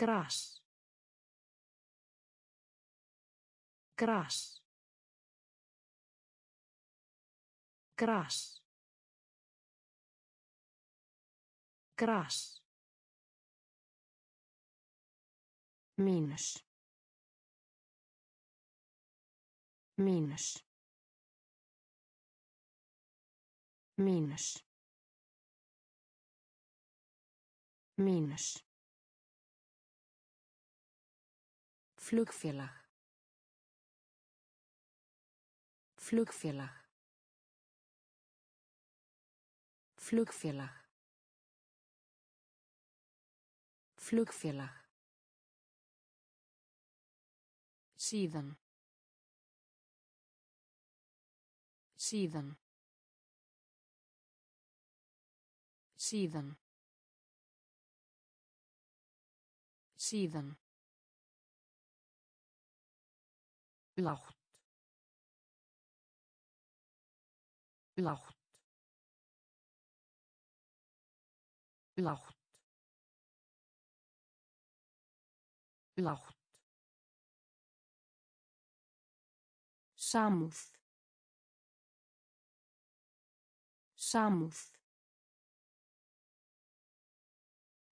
gras. Gras. Gras. Gras. Mínus. Mínus. Mínus. Mínus flugfélag. Flugfélag. Flugfélag. Flugfélag. Síðan. Síðan. Síðan. Síðan lágt lágt lágt lágt samúð. Samúð.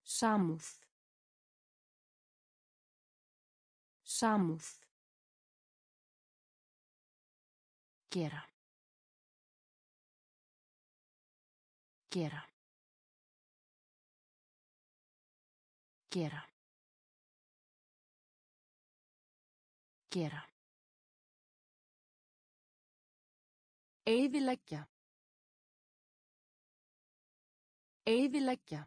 Samúð. Samúð gera gera gera gera Eyðileggja. Eyðileggja.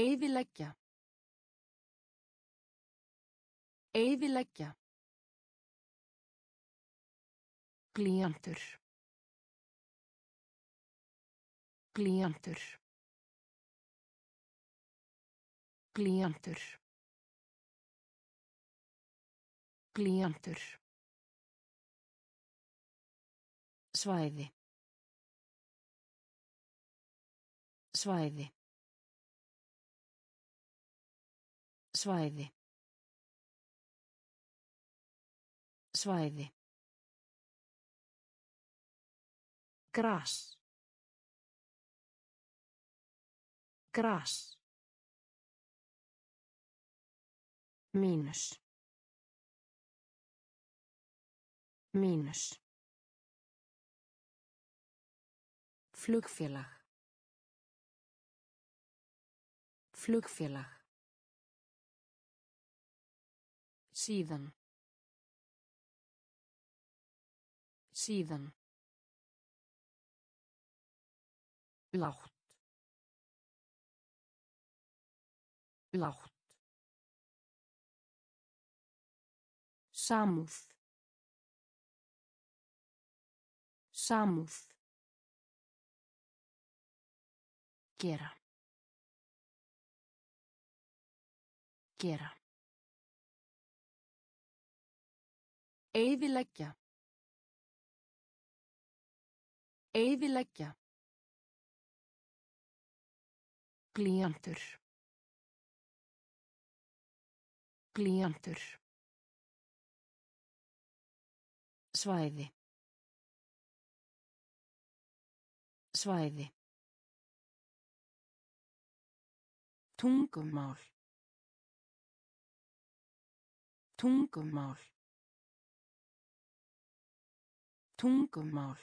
Eyðileggja. Eyðileggja. Glíjantur. Glíjantur. Glíjantur. Glíjantur. Svæði. Svæði. Svæði. Svæði. Gras. Gras. Mínus. Mínus. Flugfélag. Flugfélag. Síðan. Síðan. Lágt lágt samúð. Samúð. Gera. Gera. Eyðileggja. Eyðileggja. Glíjantur. Glíjantur. Svæði. Svæði. Tungumál. Tungumál. Tungumál.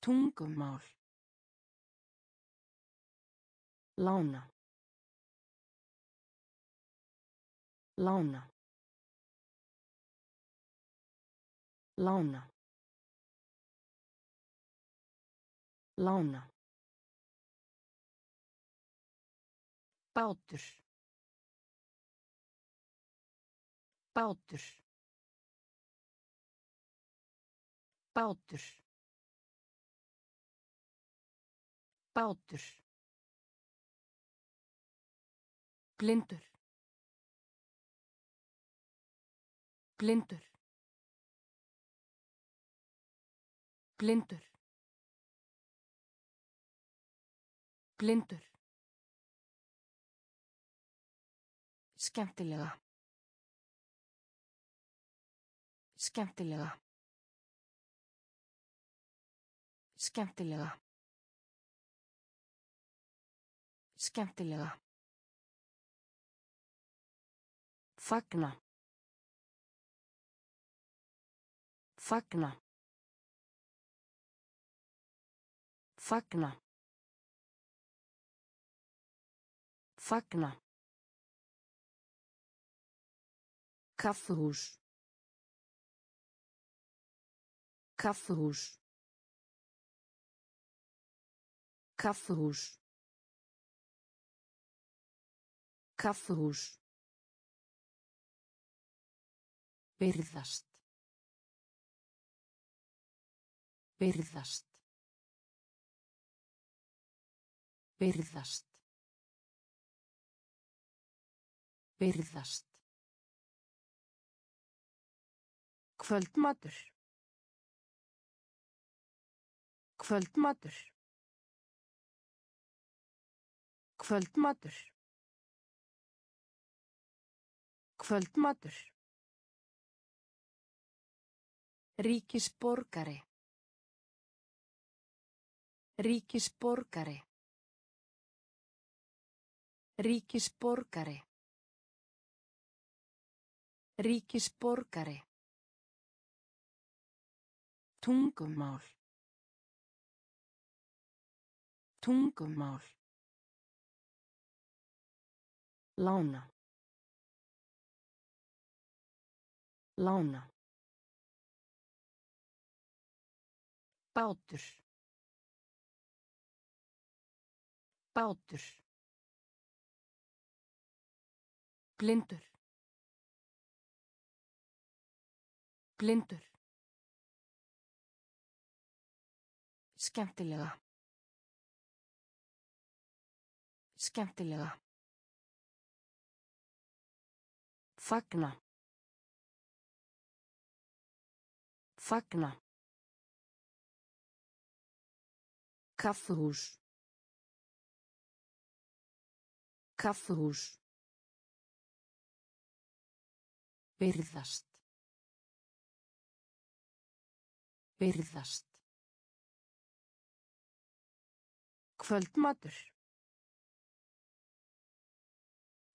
Tungumál. Lána. Lána. Lána. Lána. Bátur. Bátur. Bátur. Bátur. Blindur. Blindur. Blindur. Blindur. Skemmtilega. Skemmtilega. Skemmtilega. Skemmtilega. Fagna. Fagna. Fagna. Fagna. Kaffihús. Kaffihús. Kaffihús. Kaffihús. Byrðast. Byrðast. Byrðast. Byrðast. Kvöldmatur. Kvöldmatur. Kvöldmatur. Kvöldmatur. Ríkisborgari. Ríkisborgari. Ríkisborgari. Ríkisborgari. Tungumál. Tungumál. Lána. Lána. Bátur. Bátur. Blindur. Blindur. Skemmtilega. Skemmtilega. Fagna. Fagna. Kaffihús. Kaffihús. Byrðast. Byrðast. Kvöldmatur.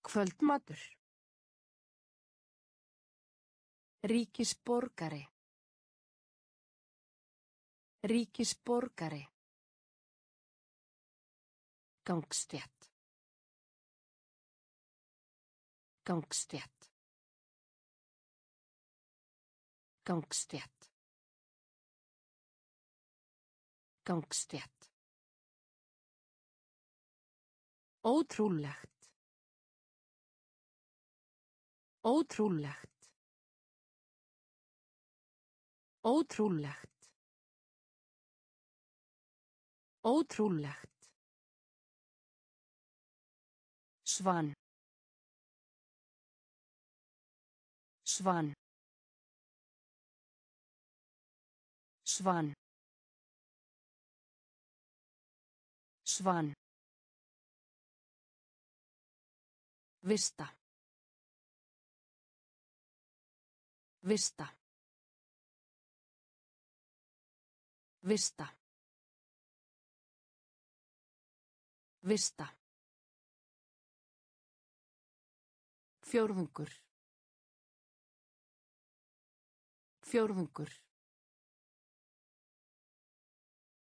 Kvöldmatur. Ríkisborgari. Ríkisborgari. Gangstétt. Gangstétt. Gangstétt. Gangstétt. Ótrúlegt. Ótrúlegt. Ótrúlegt. Ótrúlegt. Svan. Svan. Svan. Svan. Vista. Vista. Vista. Vista. Fjórðungur. Fjórðungur.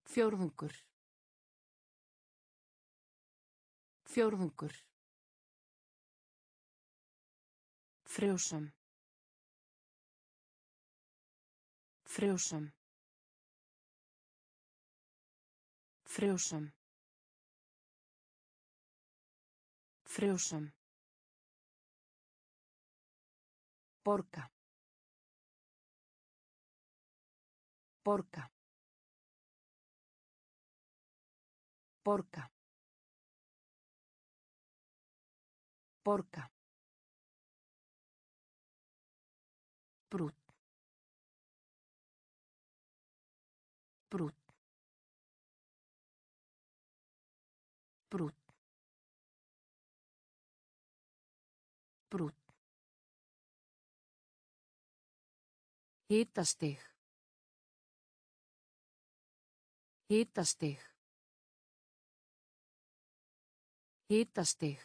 Fjórðungur. Fjórðungur. Frjósam. Frjósam. Frjósam. Frjósam. Borga. Borga. Borga. Borga. Hitastig. Hitastig. Hitastig.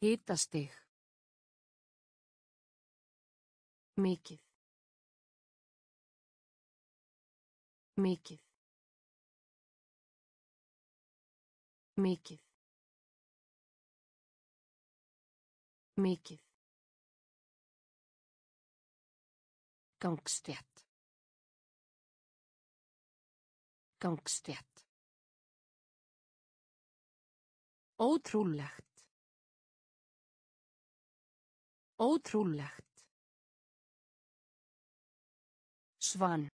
Hitastig. Mikið. Mikið. Mikið. Mikið. Gangstétt. Gangstétt. Ótrúlegt. Ótrúlegt. Svan.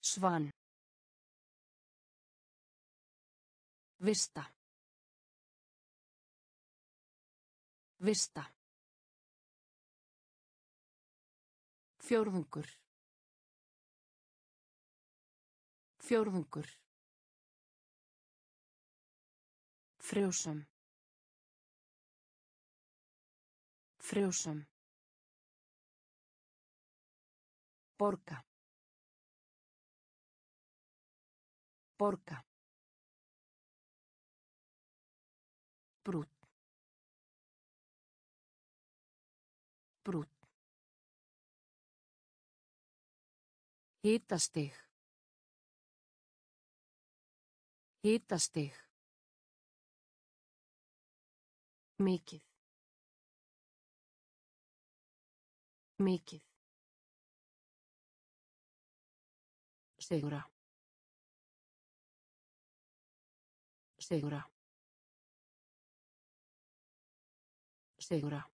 Svan. Vista. Vista. Fjórðungur. Fjórðungur. Frjósum. Frjósum. Borga. Borga. Hitastig. Hitastig. Mikið. Mikið. Segura. Segura. Segura.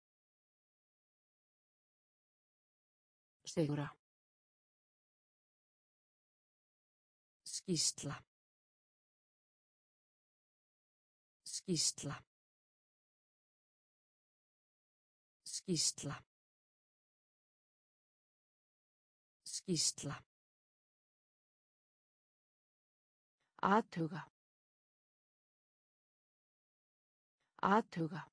Segura. Skýsla. Skýsla. Skýsla. Skýsla. Athuga. Athuga.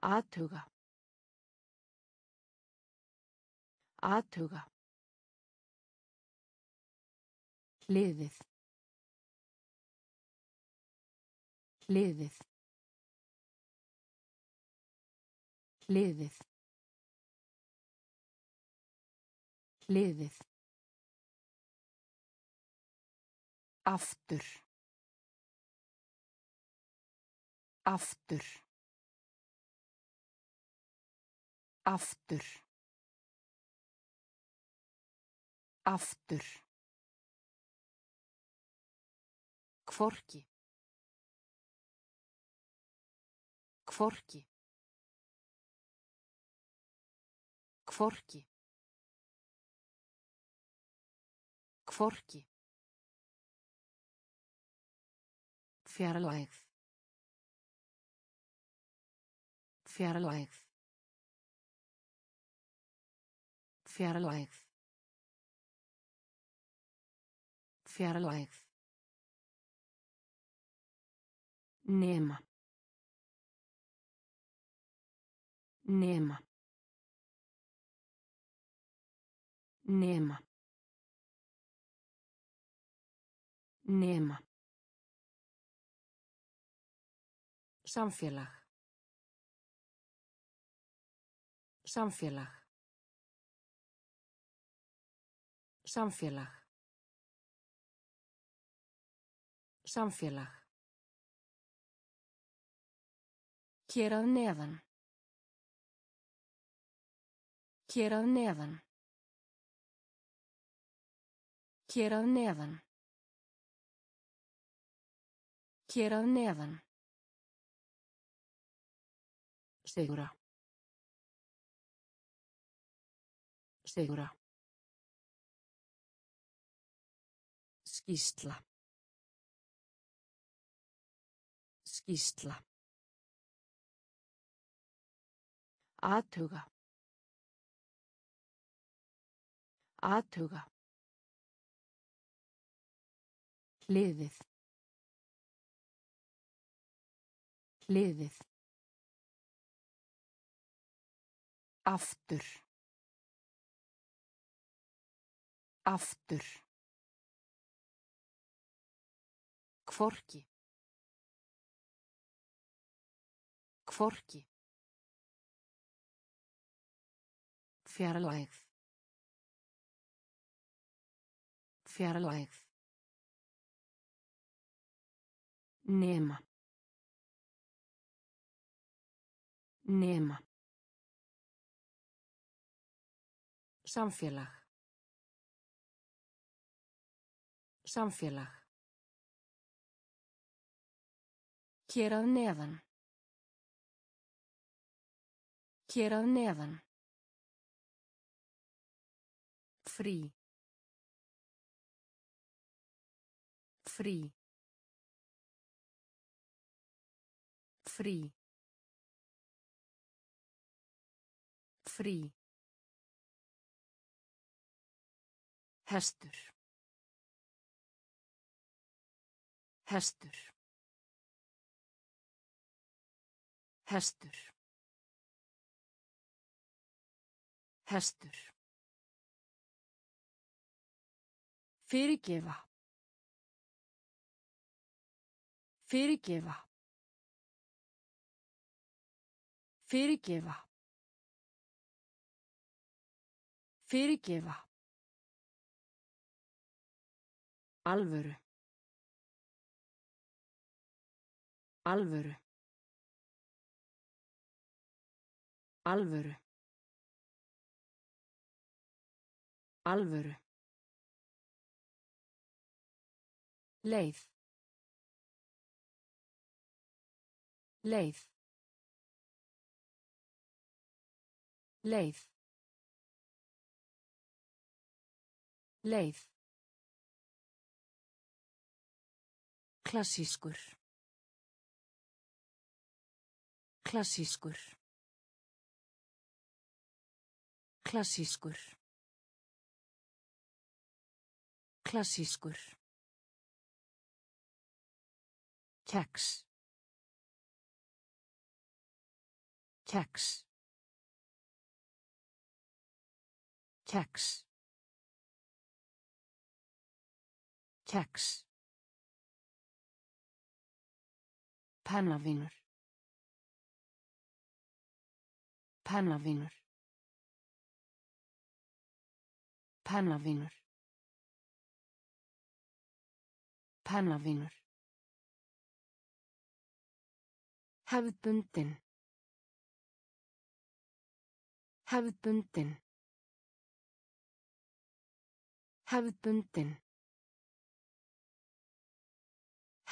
Athuga. Athuga. Hliðið. Hliðið. Hliðið. Hliðið. Aftur. Aftur. Aftur. Aftur. Kvorki. Kvorki. Kvorki. Kvorki. Fjarlægð. Fjarlægð. Fjarlægð. Fjarlægð. Nema. Nema. Nema. Nema. Samfélag. Samfélag. Samfélag. Samfélag. Hér að neðan. Hér að neðan. Hér að neðan. Hér að neðan. Segura. Segura. Skýsla. Skýsla. Athuga. Aðtuga. Hliðið. Hliðið. Aftur. Aftur. Kvorki. Kvorki. Fjarlægð. Fjarlægð. Nema. Nema. Samfélag. Samfélag. Hér að neðan. Hér að neðan. Frí. Frí. Frí. Frí. Hestur. Hestur. Hestur. Hestur. Fyrirgefa. Fyrirgefa. Fyrirgefa. Fyrirgefa. Alvöru. Alvöru. Alvöru. Alvöru. Leið. Leið. Leið. Leið. Klassískur. Klassískur. Klassískur. Klassískur. Keks. Keks. Keks. Keks. Pennavinur. Pennavinur. Pennavinur. Pennavinur. Hefðbundin. Hefðbundin. Hefðbundin.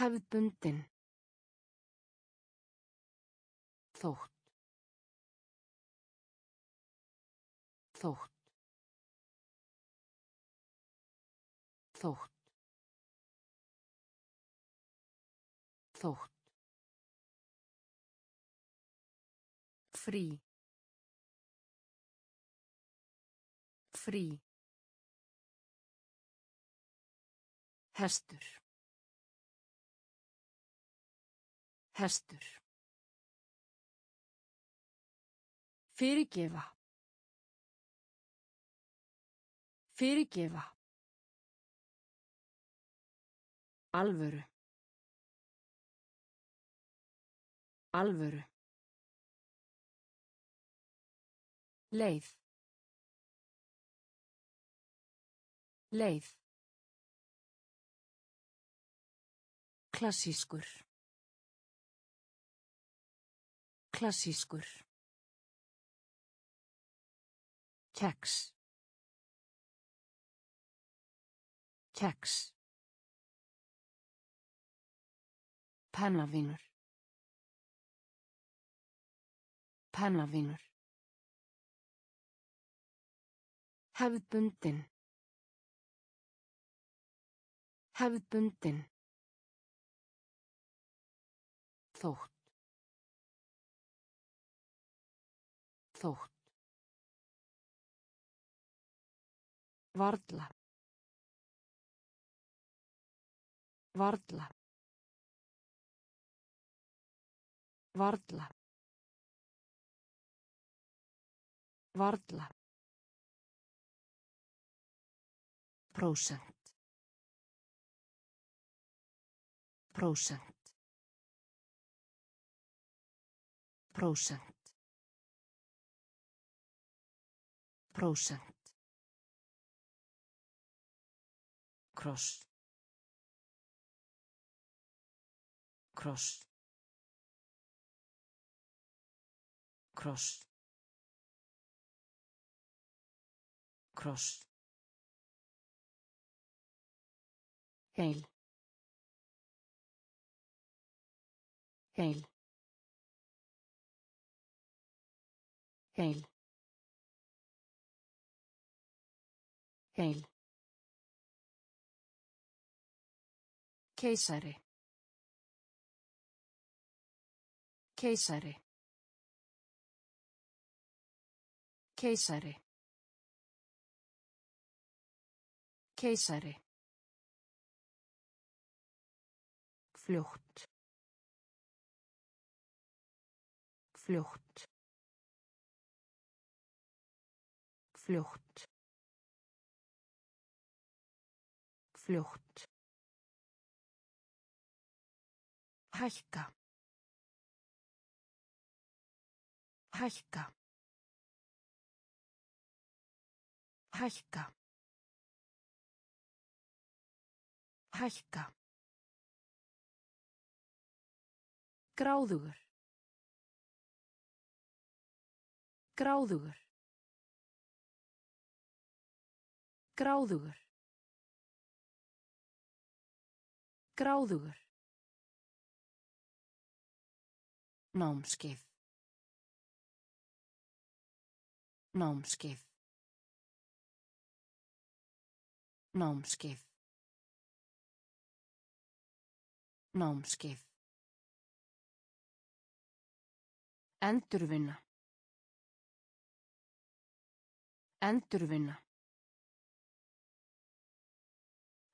Hefðbundin. Þótt. Þótt. Þótt. Þótt. Frí. Frí. Hestur. Hestur. Fyrirgefa. Fyrirgefa. Alvöru. Alvöru. Leið. Leið. Klassískur. Klassískur. Keks. Keks. Pennavinur. Pennavinur. Hefðbundin. Hefðbundin. Þótt. Þótt. Varla. Varla. Varla. Varla. Prósent. Prósent. Prósent. Prósent. Kross. Kross. Kross. Kross. Heil. Heil. Heil. Heil. Keisari. Keisari. Keisari. Keisari. Fljótt. Fljótt. Fljótt. Fljótt. Hækka. Hækka. Hækka. Hækka. Gráðugur. Gráðugur. Gráðugur. Gráðugur. Námskeið. Námskeið. Námskeið. Námskeið. Endurvinna. Endurvinna.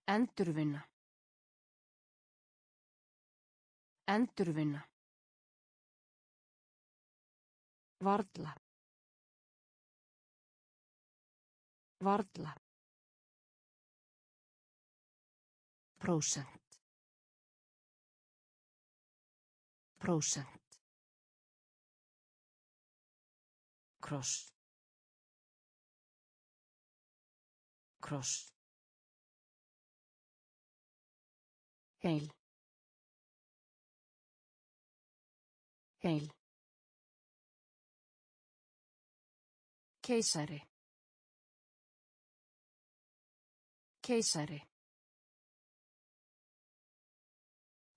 Endurvinna. Endurvinna. Varla. Varla. Prósent. Prósent. Kross. Kross. Heil. Heil. Keisari. Keisari.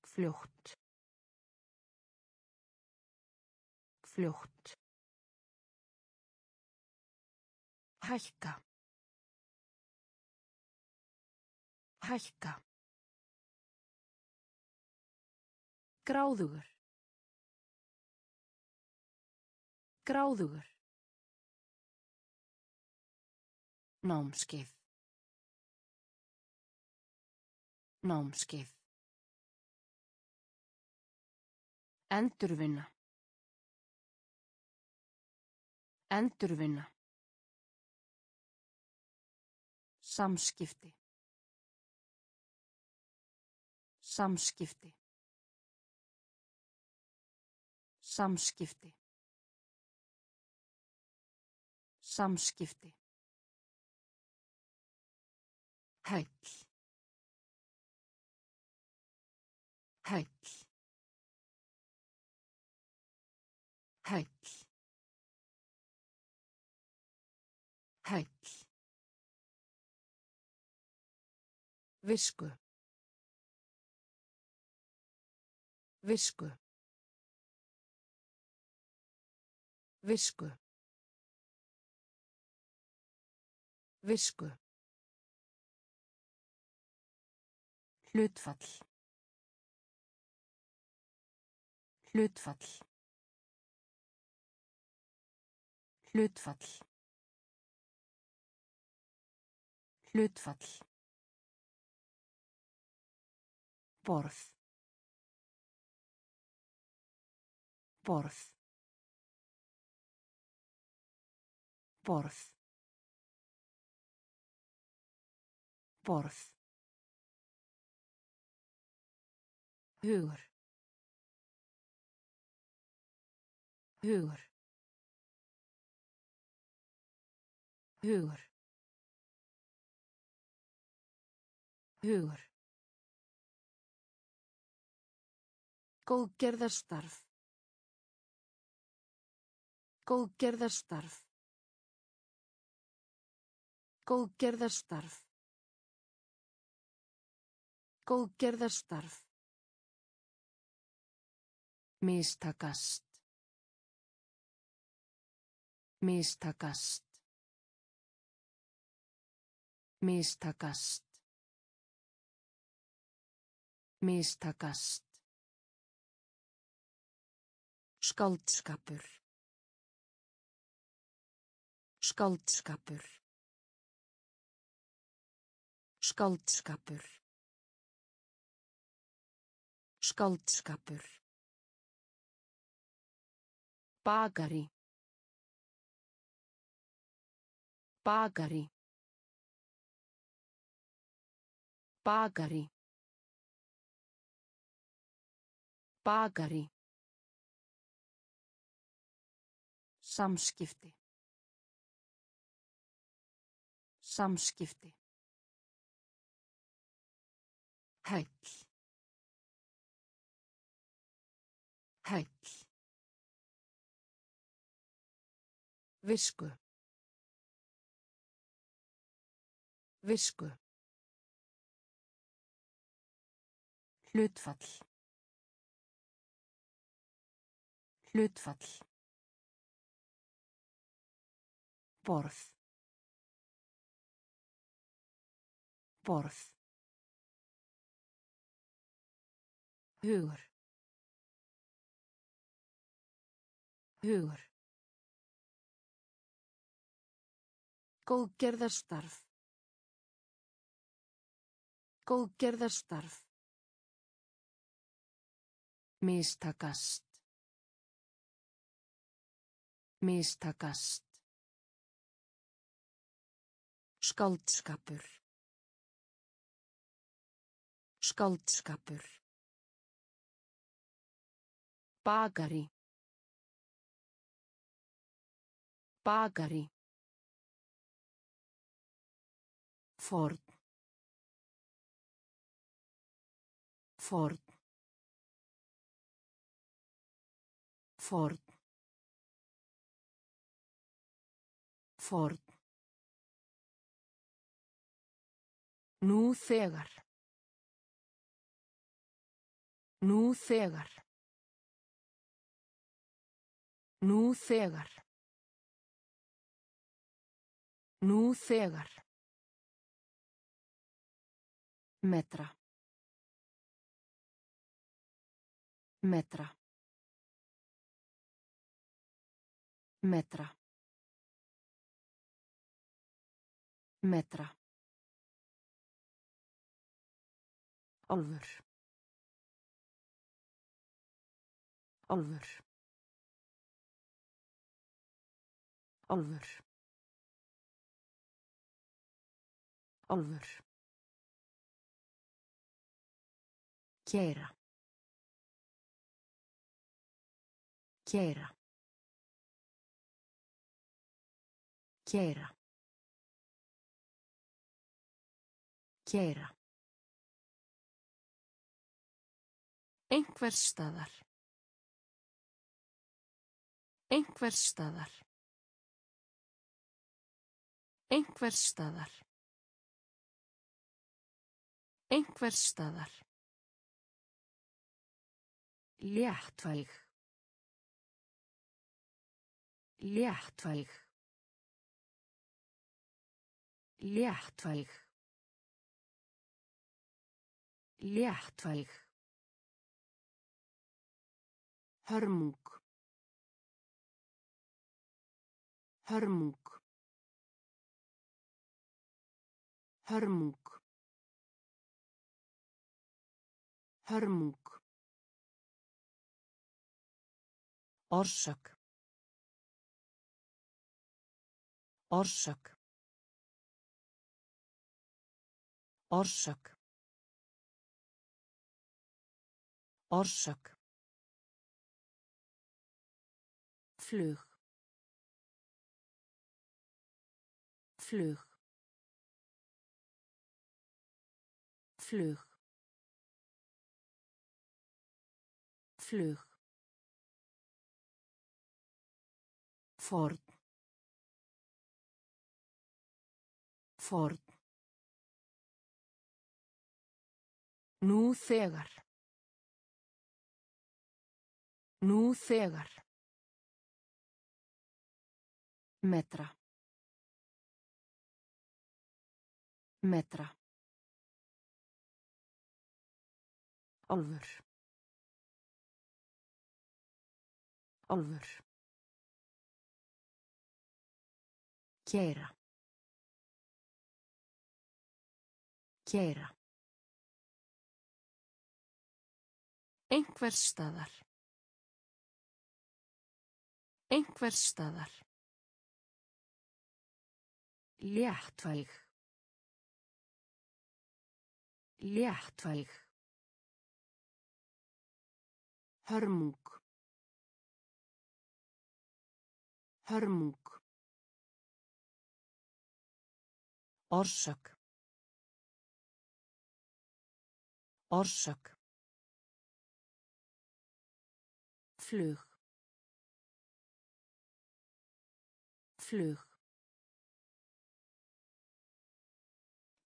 Fljótt. Fljótt. Hækka. Hækka. Gráðugur. Gráðugur. Námskeið. Námskeið. Endurvinna. Endurvinna. Samskipti. Samskipti. Samskipti. Samskipti. Hæll. Hæll. Hæll. Hæll. Visku. Visku. Visku. Visku. Hlutfall. Hlutfall. Hlutfall. Hlutfall. Borð. Borð. Borð. Borð. Hugur. Hugur. Hugur. Hugur. Góðgerðarstarf. Góðgerðarstarf. Góðgerðarstarf. Góðgerðarstarf. Mistakast. Mistakast. Mistakast. Mistakast. Skáldskapur. Skáldskapur. Skáldskapur. Skáldskapur. Bakari. Bakari. Bakari. Bakari. Samskipti. Samskipti. Hæll. Hæll. Visku. Visku. Hlutfall. Hlutfall. Borð. Borð. Hugur. Hugur. Góðgerðarstarf. Góðgerðarstarf. Mistakast. Mistakast. Skáldskapur. Skáldskapur. Bakari. Bakari. Ford. Ford. Ford. Ford. Nú þegar. Nú þegar. Nú þegar. Nú þegar. Metra. Metra. Metra. Metra. Álfur. Álfur. Álfur. Álfur. Kæra. Kæra. Kæra. Kæra. Einhvers staðar. Einhvers staðar. Einhvers staðar. Einhvers staðar. Léttvæg. Léttvæg. Léttvæg. Léttvæg. Hörmung. Hörmung. Hörmung. Hörmung. Orsök. Orsök. Orsök. Orsök. Flug. Flug. Flug. Flug. Ford. Ford. Nú þegar. Nú þegar. Metra. Metra. Álfur. Álfur. Kæra. Kæra. Einhvers staðar. Einhvers staðar. Léttvæg. Léttvæg. Hörmung. Hörmung. Orsök. Orsök. Flug. Flug.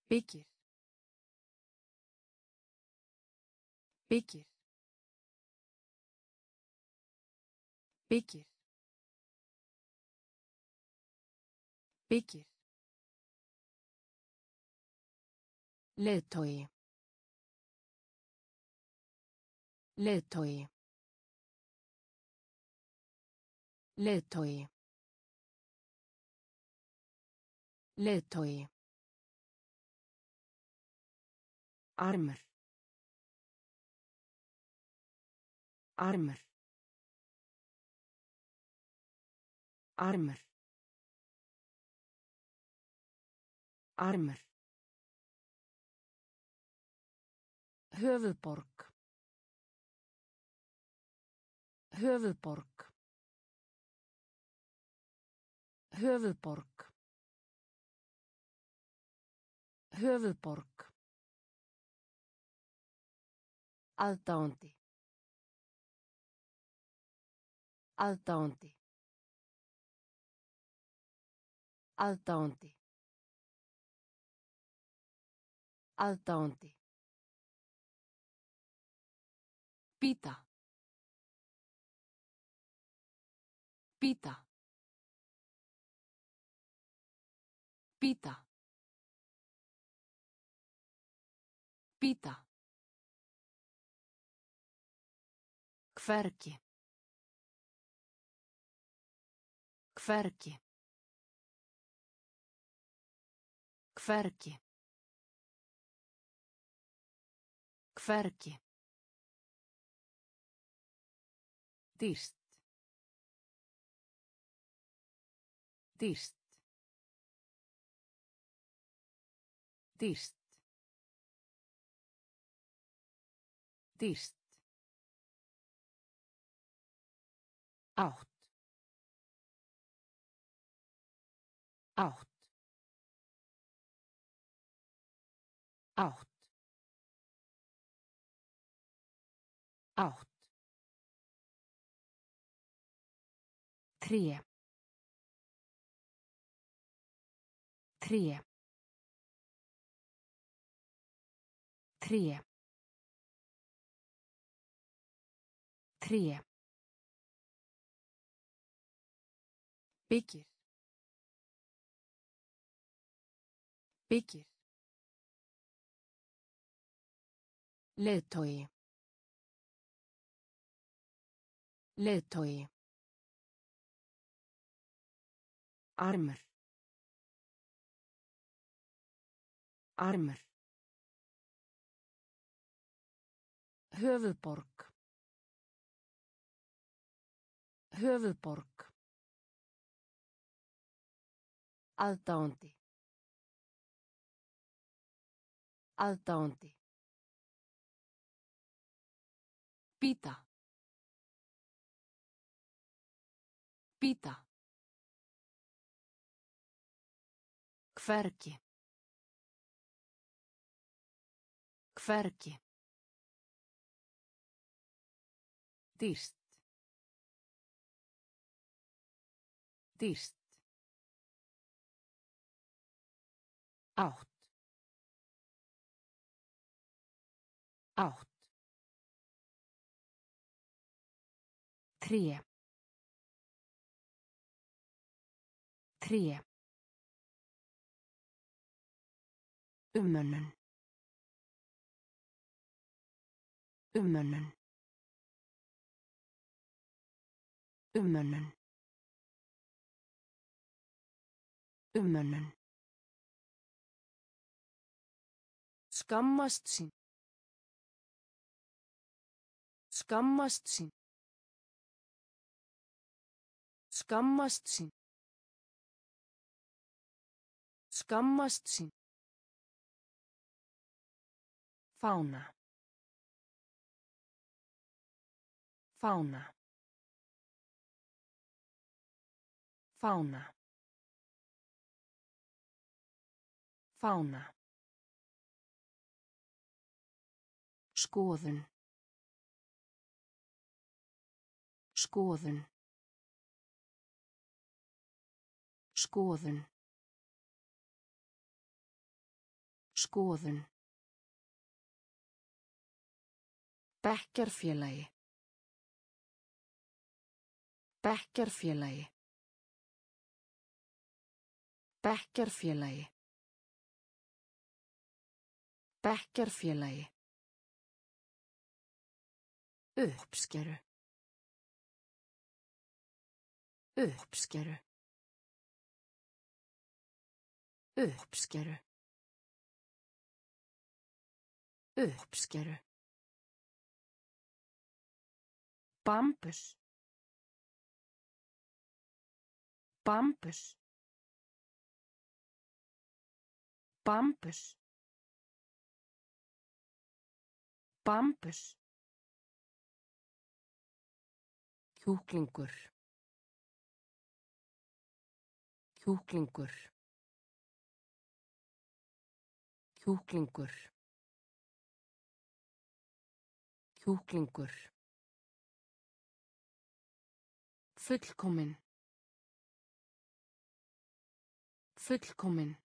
Byggir. Byggir. Byggir. Byggir. Leiðtogi. Leiðtogi. Leiðtogi. Leiðtogi. Armur. Armur. Armur. Armur. Höfuðborg. Höfuðborg. Höfuðborg. Höfuðborg. Aðdáandi. Aðdáandi. Aðdáandi. Aðdáandi. Pita. Pita. Pita. Pita. Hverki. Hverki. Hverki. Hverki. Dýrst. Dýrst. Dýrst. Dýrst. Átt. Átt. Átt. Átt. Tré. Tré. Tré. Tré. Byggir. Byggir. Leiðtogi. Leiðtogi. Armur. Armur. Höfuðborg. Höfuðborg. Aðdáandi. Aðdáandi. Býta. Býta. Hvergi. Hvergi. Dýrst. Dýrst. Átt. Átt. Tré. Tré. Umönnun. Umönnun. Umönnun. Umönnun. Skammast sín. Skammast sín. Skammast sín. Skammast sín. Fána. Fána. Fána. Fána. Skoðun. Skoðun. Skoðun. Skoðun. Bekkjarfélagi. Bekkjarfélagi. Bekkjarfélagi. Bekkjarfélagi. Uppskeru. Uppskeru. Uppskeru. Uppskeru. Bambus. Bambus. Bambus. Bambus. Kjúklingur. Kjúklingur. Kjúklingur. Kjúklingur. Fullkomin. Fullkomin.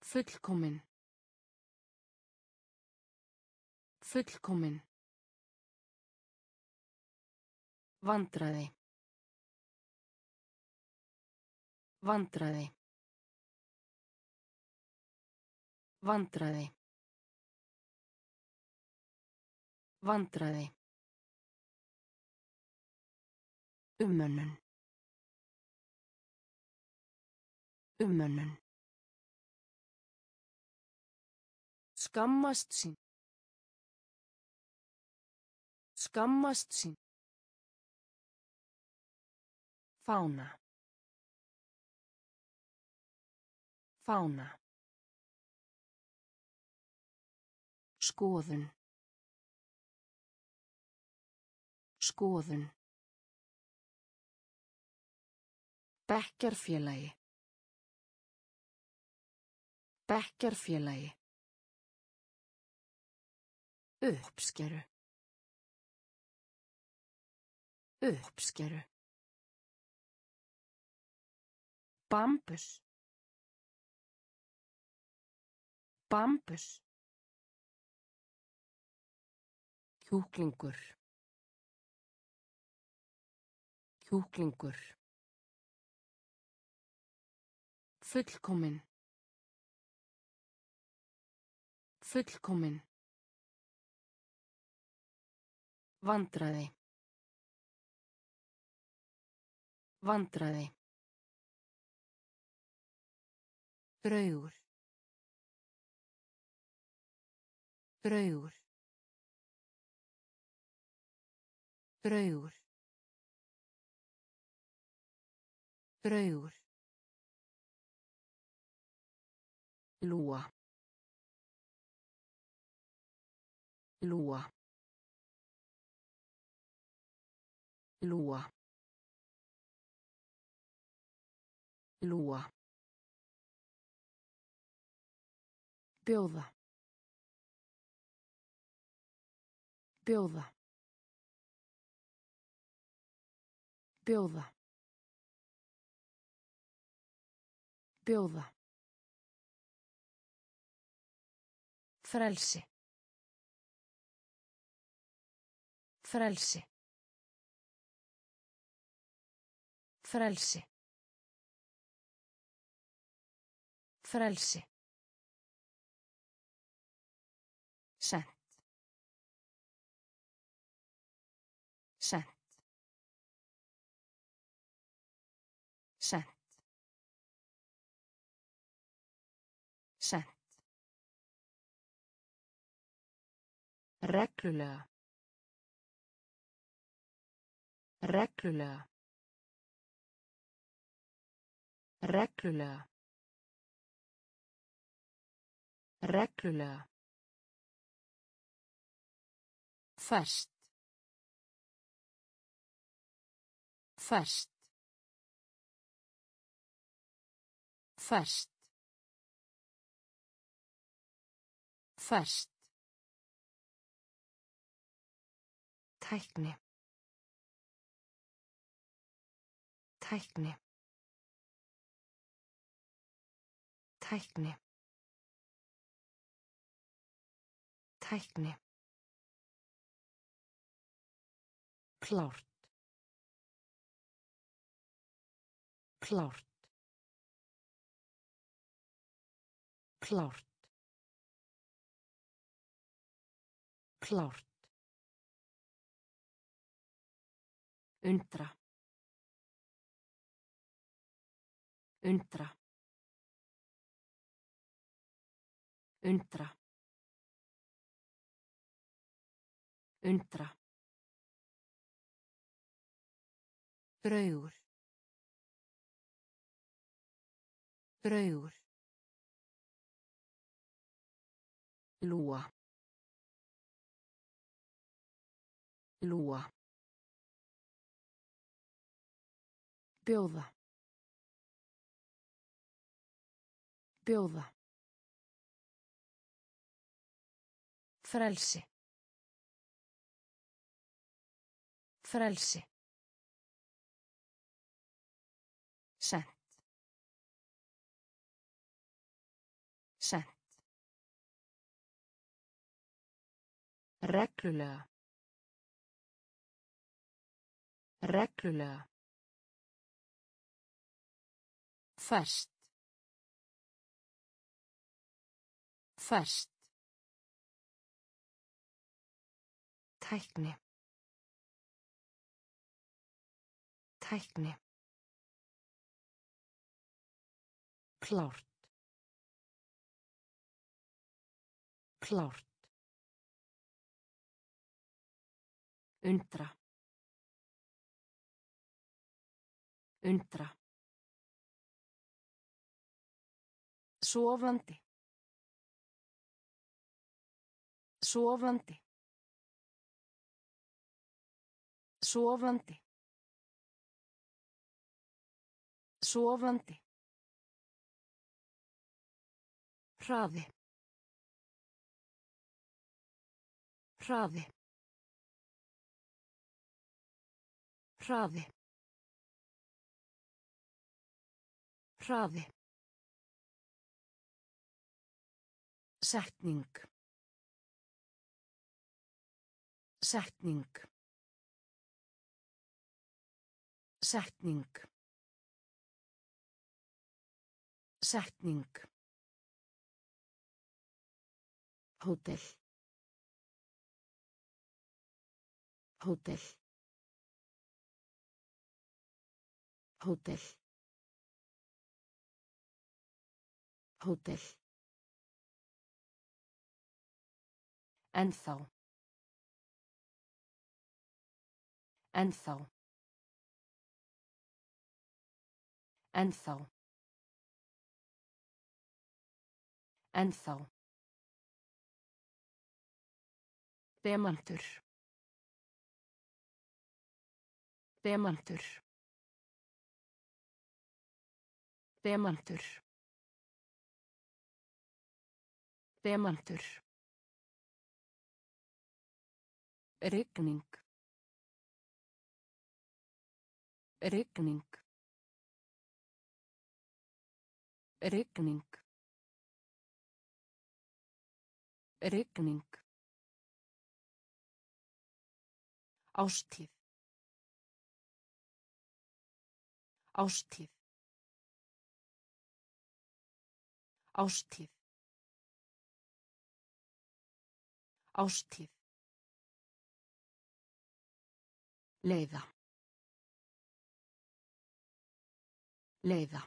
Fullkomin. Fullkomin. Vandræði. Vandræði. Vandræði. Vandræði. Umönnun. Umönnun. Skammast sín. Skammast sín. Fána. Fána. Skoðun. Skoðun. Bekkjarfélagi. Bekkjarfélagi. Uppskeru. Uppskeru. Bambus. Bambus. Kjúklingur. Kjúklingur. Fullkomin. Fullkomin. Vandræði. Vandræði. Draugur. Draugur. Draugur. Draugur. Lúa. Lúa. Lúa. Lúa. Bjóða. Bjóða. Bjóða. Bjóða. Frelsi. Frelsi. Frelsi. Frelsi. Reglulega. Reglulega. Reglulega. Reglulega. Ferskt. Ferskt. Ferskt. Ferskt. Tækni. Tækni. Tækni. Tækni. Klárt. Klárt. Klárt. Klárt. Undra. Undra. Undra. Undra. Draugur. Draugur. Lúa. Lúa. Bjóða. Bjóða. Frelsi. Frelsi. Sent. Sent. Reglulega. Reglulega. Ferskt. Ferskt. Tækni. Tækni. Klárt. Klárt. Undra. Undra. Sofandi. Sofandi. Sofandi. Sofandi. Hraði. Hraði. Hraði. Hraði. Setning. Setning. Setning. Setning. Hótel. Hótel. Hótel. Hótel. Ennþá. Ennþá. Ennþá. Ennþá. Demantur. Demantur. Demantur. Demantur. Rigning. Rigning. Rigning. Rigning. Ástíð. Ástíð. Ástíð. Ástíð. Leiða. Leiða.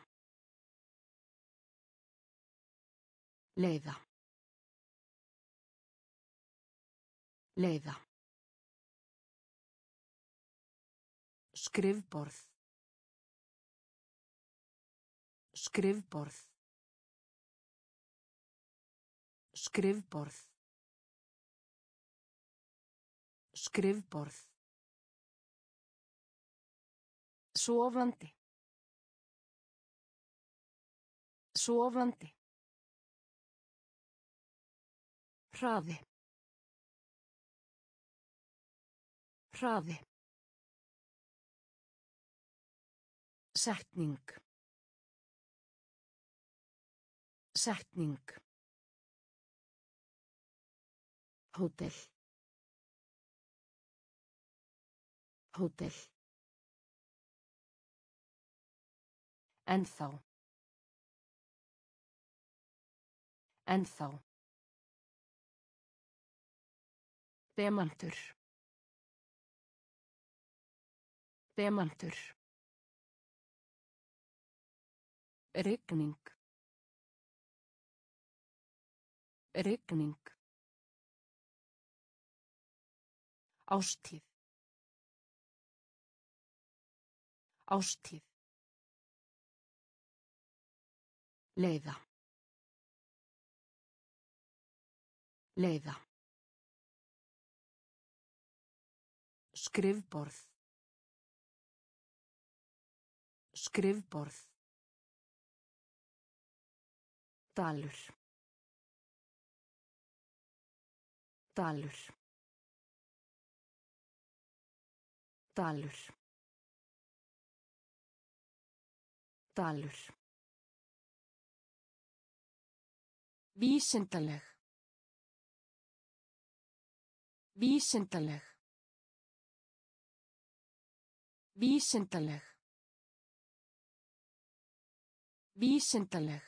Leiða. Leiða. Skrifborð. Skrifborð. Skrifborð. Skrifborð. Sofandi. Sofandi. Hraði. Hraði. Setning. Setning. Hótel. Hótel. Ennþá. Ennþá. Demantur. Demantur. Rigning. Rigning. Ástíð. Ástíð. Leiða. Leiða. Skrifborð. Skrifborð. Dalur. Dalur. Dalur. Dalur. Vísindaleg. Vísindaleg. Vísindaleg. Vísindaleg.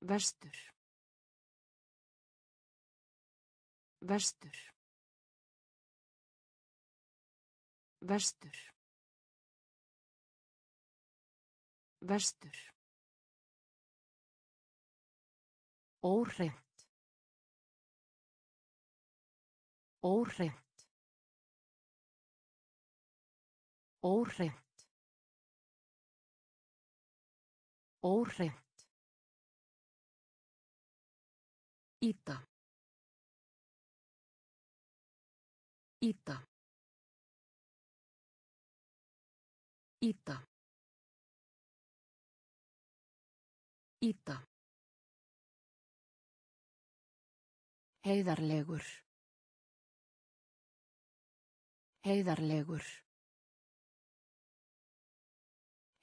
Vestur. Vestur. Vestur. Vestur. Óhreint. Óhreint. Óhreint. Óhreint. Íta. Íta. Íta. Íta. Heiðarlegur. Heiðarlegur.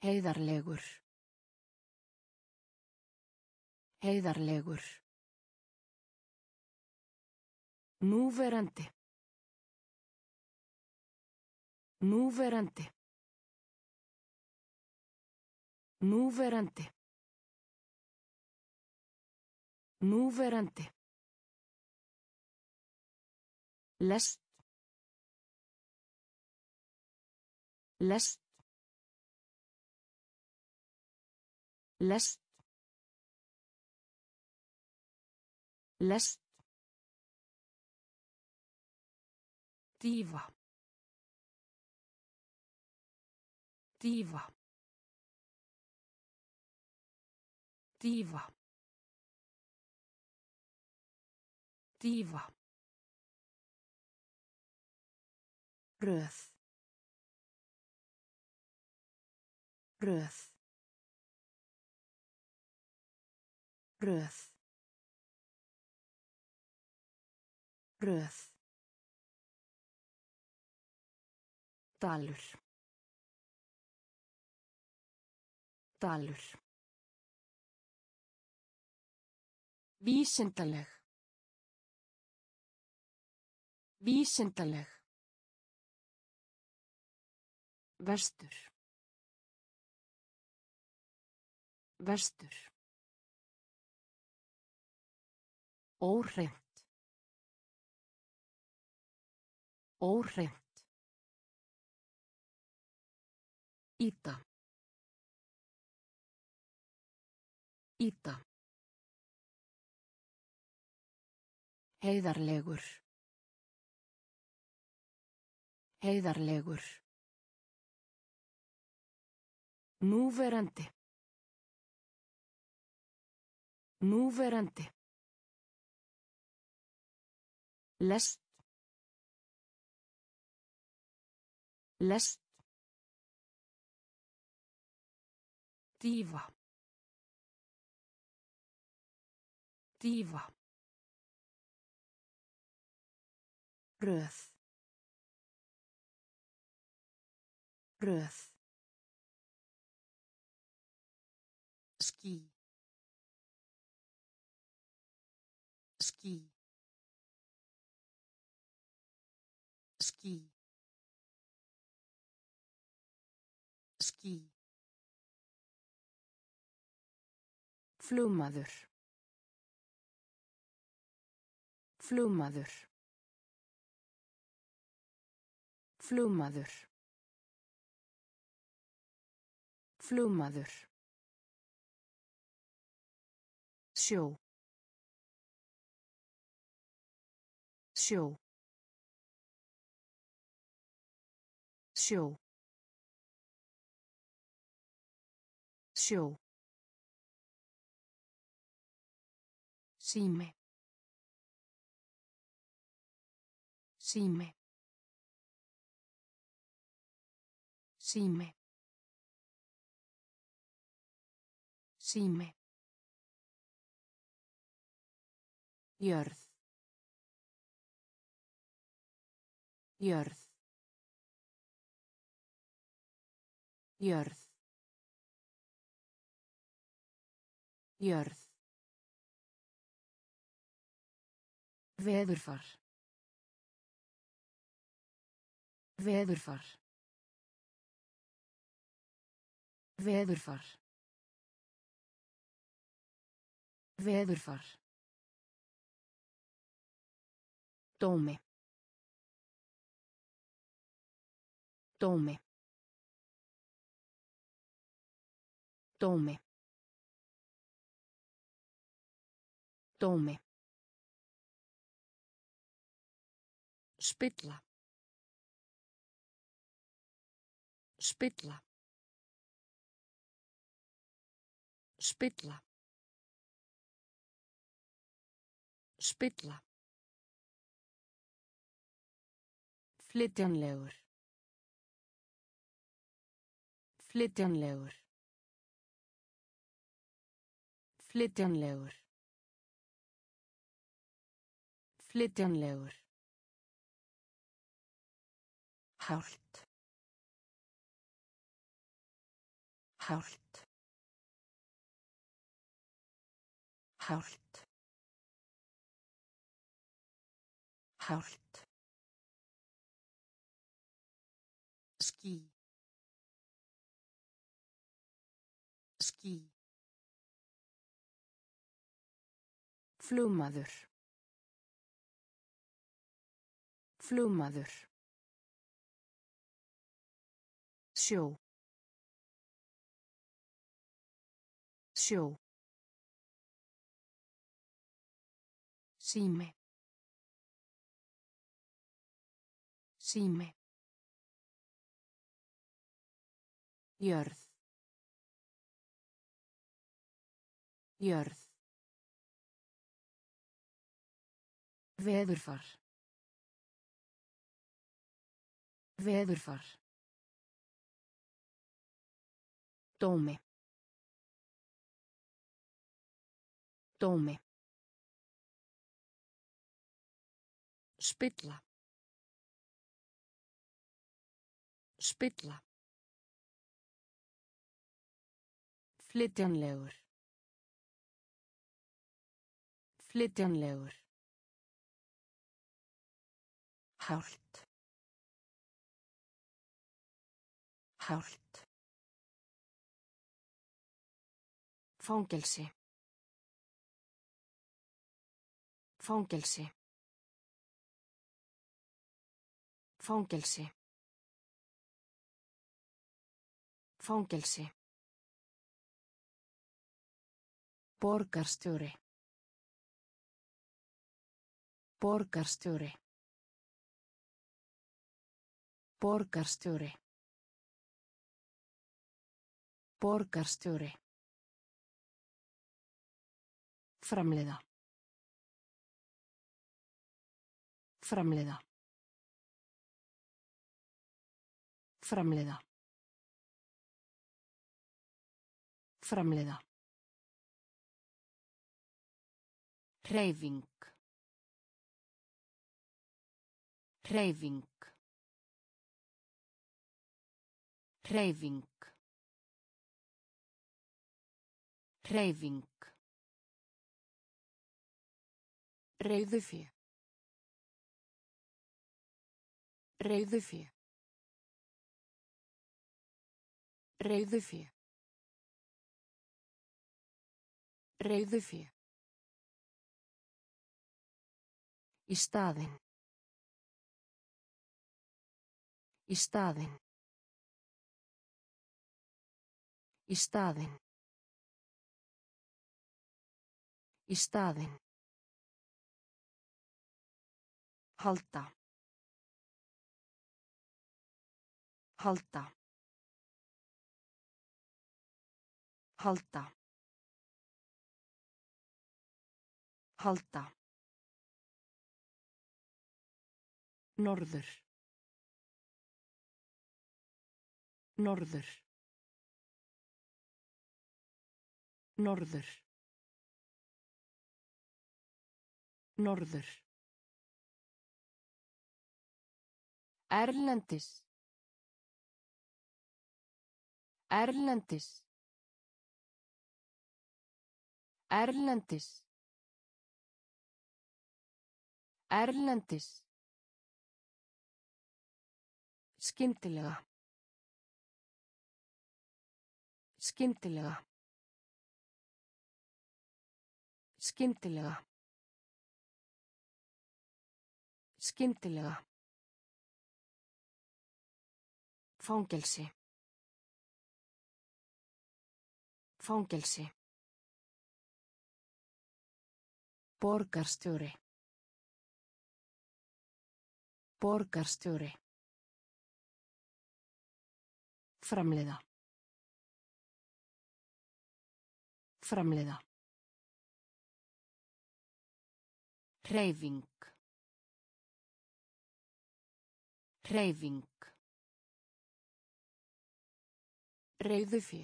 Heiðarlegur. Heiðarlegur. Núverandi. Núverandi. Núverandi. Núverandi. Lest. Lest. lest lest Dífa. Dífa. Dífa. Dífa. Röð. Röð. Röð. Röð. Dalur. Dalur. Vísindaleg. Vísindaleg. Vestur. Vestur. Óhreint. Óhreint. Íta. Íta. Heiðarlegur. Heiðarlegur. Núverandi. Núverandi. Lest. Lest. Dífa. Dífa. Röð. Röð. Flugmaður. Flugmaður. Flugmaður. Flugmaður. Sjó. Sjó. Sjó. Sjó. Sími. Sími. Sími. Sími. Jörð. Jörð. Jörð. Jörð. Veðurfar. Veðurfar. Veðurfar. Veðurfar. Dómi. Dómi. Dómi. Dómi. Spilla. Spilla. Spilla. Spilla. Flytjanlegur. Flytjanlegur. Flytjanlegur. Flytjanlegur. Hált. Hált. Hált. Hált. Ský. Ský. Flugmaður. Flugmaður. Sjó. Sjó. Sími. Sími. Jörð. Jörð. Veðurfar. Veðurfar. Dómi. Dómi. Spilla. Spilla. Flytjanlegur. Flytjanlegur. Hált. Hált. Fangelsi. Fangelsi. Fangelsi. Fangelsi. Borgarstjóri. Borgarstjóri. Borgarstjóri. Borgarstjóri. Framleiða. Framleiða. Framleiða. Framleiða. Hreyfing. Hreyfing. Hreyfing. Hreyfing. Reyðufé. Reyðufé. Reyðufé. Reyðufé. Í staðinn. Í staðinn. Í staðinn. Í staðinn. Halda. Halda. Halda. Halda. Norður. Norður. Norður. Norður. Erlendis. Erlendis. Erlendis. Erlendis. Skyndilega. Skyndilega. Skyndilega. Skyndilega. Fangelsi. Fangelsi. Borgarstjóri. Borgarstjóri. Framleiða. Framleiða. Hreyfing. Hreyfing. Reyðufé.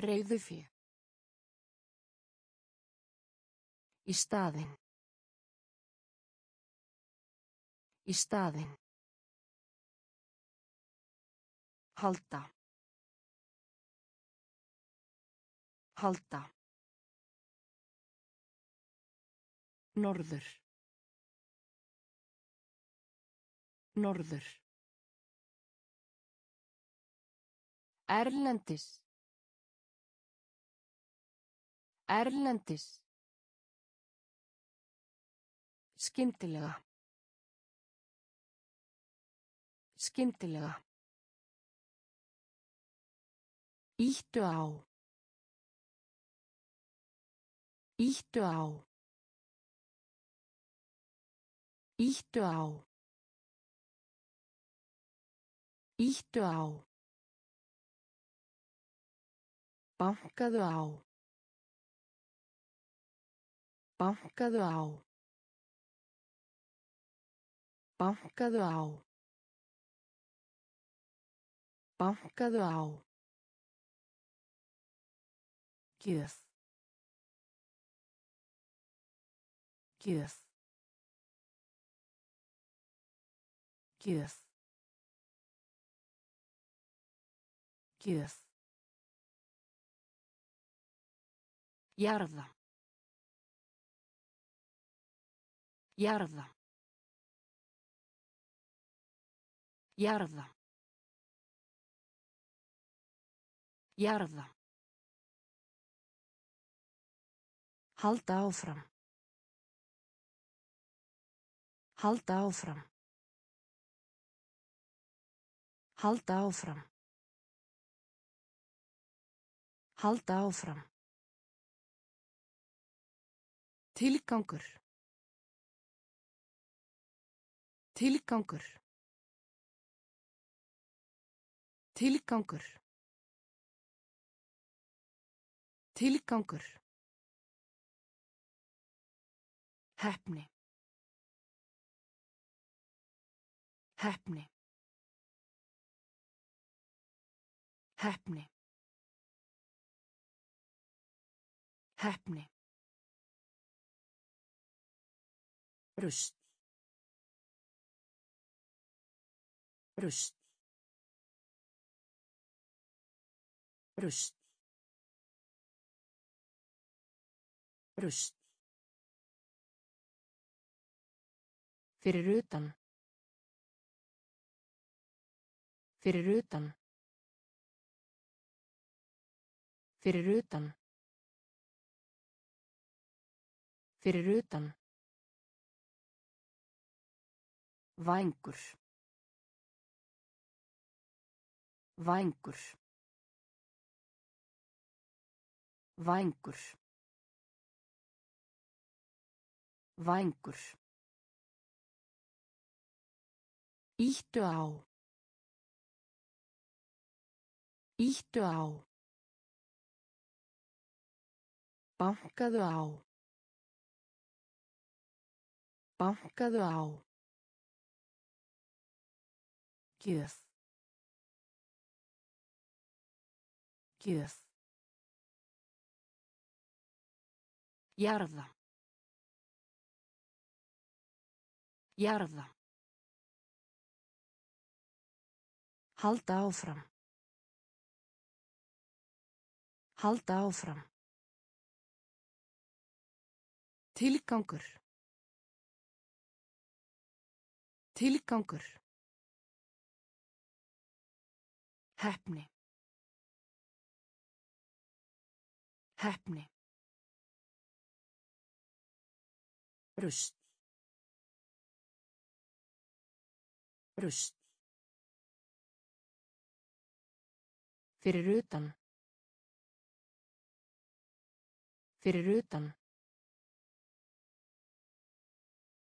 Reyðufé. Í staðinn. Í staðinn. Halda. Halda. Norður. Norður. Erlendis. Erlendis. Skyndilega. Skyndilega. Íttu á. Íttu á. Íttu á. Íttu á. Bankaðu á. Bankaðu á. Bankaðu á. Bankaðu á. Gjöf. Gjöf. Gjöf. Jarða. Jarða. Jarða. Jarða. Halda áfram. Halda áfram. Halda áfram. Halda áfram. Tilgangur. Tilgangur. Tilgangur. Tilgangur. Heppni. Heppni. Heppni. Heppni. Rust. Rust. Rust. Rust. Fyrir utan. Fyrir utan. Fyrir utan. Fyrir utan. Vængur. Vængur. Vængur. Vængur. Íttu á. Íttu á. Bankaðu á. Bankaðu á. Gjöf. Gjöf. Jarða. Jarða. Halda áfram. Halda áfram. Tilgangur. Tilgangur. Heppni. Heppni. Rust. Rust. Fyrir utan. Fyrir utan.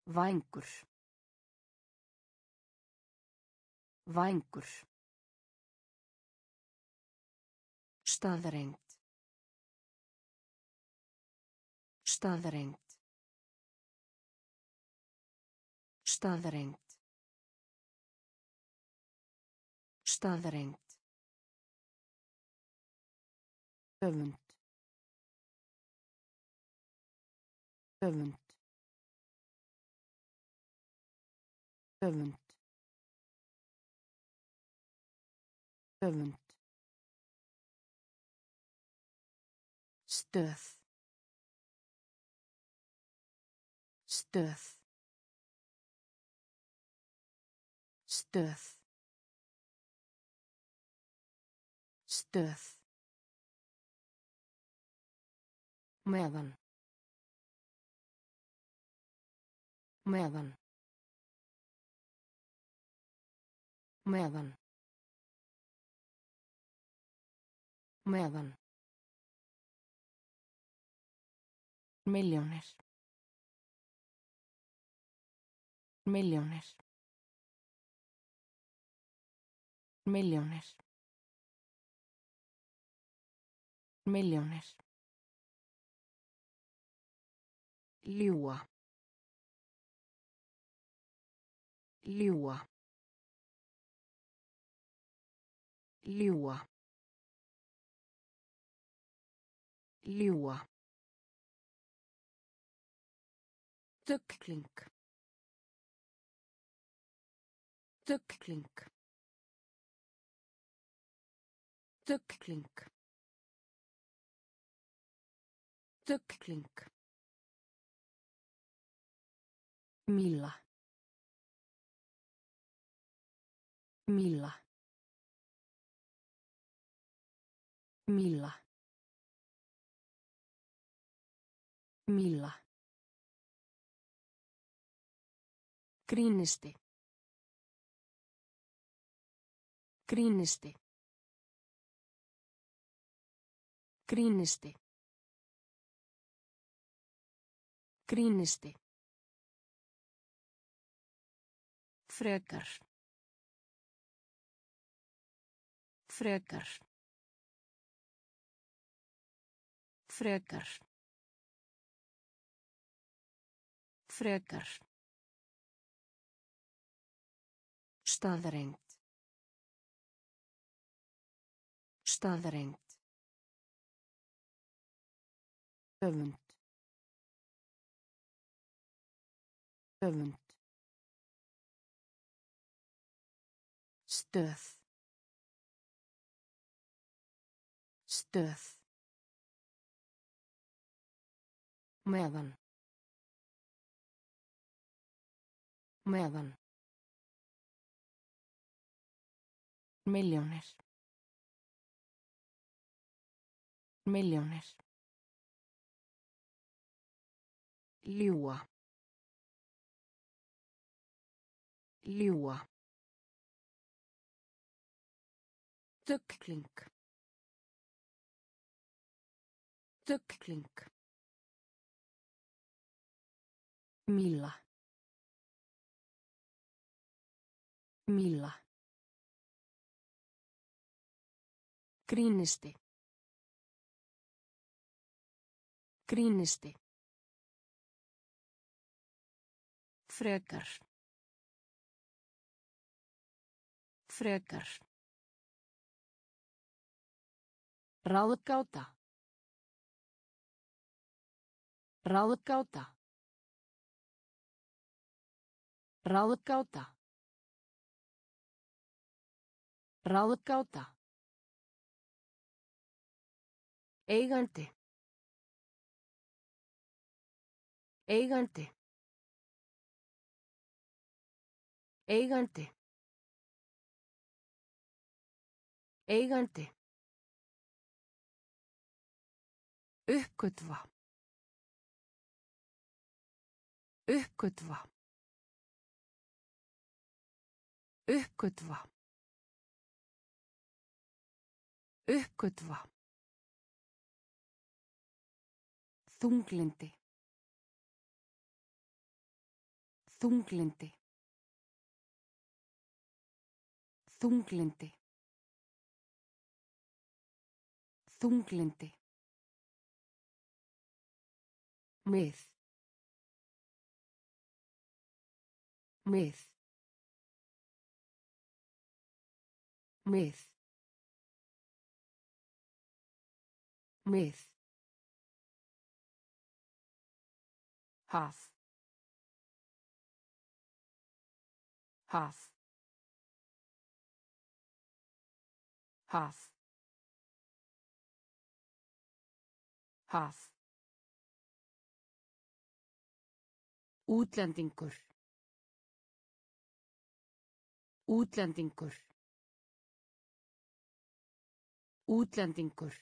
Vængur. Vængur. Staðrengt. Staðrengt. Staðrengt. Staðrengt. Öfund. Öfund. Öfund. Öfund. Stöð. Stöð. Stöð. Stöð. Meðan. Meðan. Meðan. meðan Miljónir. Miljónir. Miljónir. Miljónir. Ljúa. Ljúa. Ljúa. Ljúa. Döggling. Döggling. Döggling. Döggling. Míla. Míla. Míla. Míla. Grínisti. Grínisti. Grínisti. Grínisti. Frekar. Frekar. Frekar. Frekar. Staðrengt. Staðrengt. Öfund. Öfund. Stöð. Stöð. Meðan. Meðan. Miljónir. Miljónir. Ljúa. Ljúa. Döggling. Döggling. Míla. Míla. Grínisti. Grínisti. Frekar. Frekar. Ráðgáta. Ráðgáta. Ráðgáta. Ráðgáta. Eigandi. Eigandi. Eigandi. Eigandi. Uppgötva. Uppgötva. Uppgötva. Uppgötva. Þunglindi. Þunglindi. Þunglindi. Þunglindi. Mið. Mið. Mið. Mið. Haf. Haf. Haf. Haf. Útlendingur. Útlendingur. Útlendingur.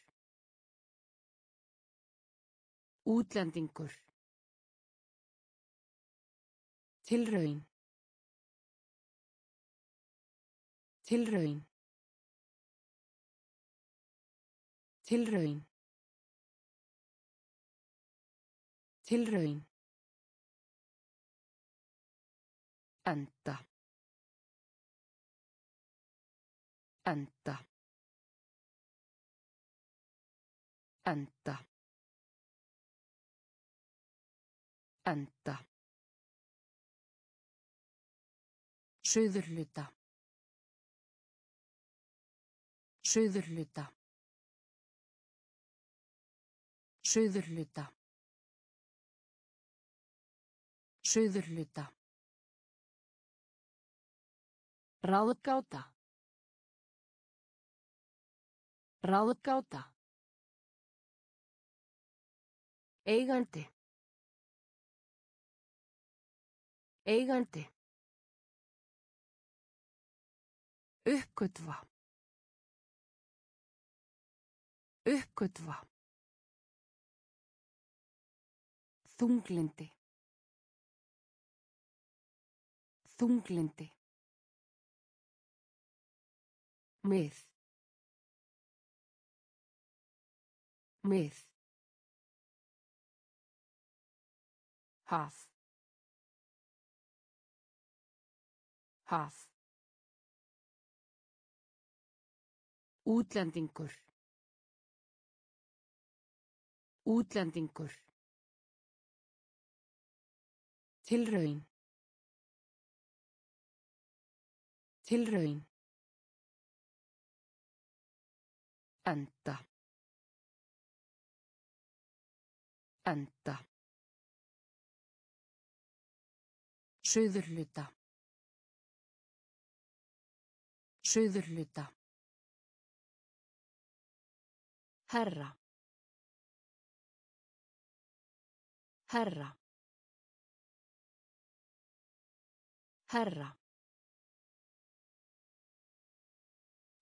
Útlendingur. Tilraun. Tilraun. Tilraun. Tilraun. Enda. Enda. Enda. Enda. Suðurluta. Suðurluta. Suðurluta. Suðurluta. Ráðgáta. Ráðgáta. Eigandi. Eigandi. Uppgötva. Uppgötva. Þunglindi. Þunglindi. Mið. Mið. Haf. Haf. Útlendingur. Útlendingur. Tilraun. Tilraun. Enda. Enda. Suðurluta. Suðurluta. Herra. Herra. Herra.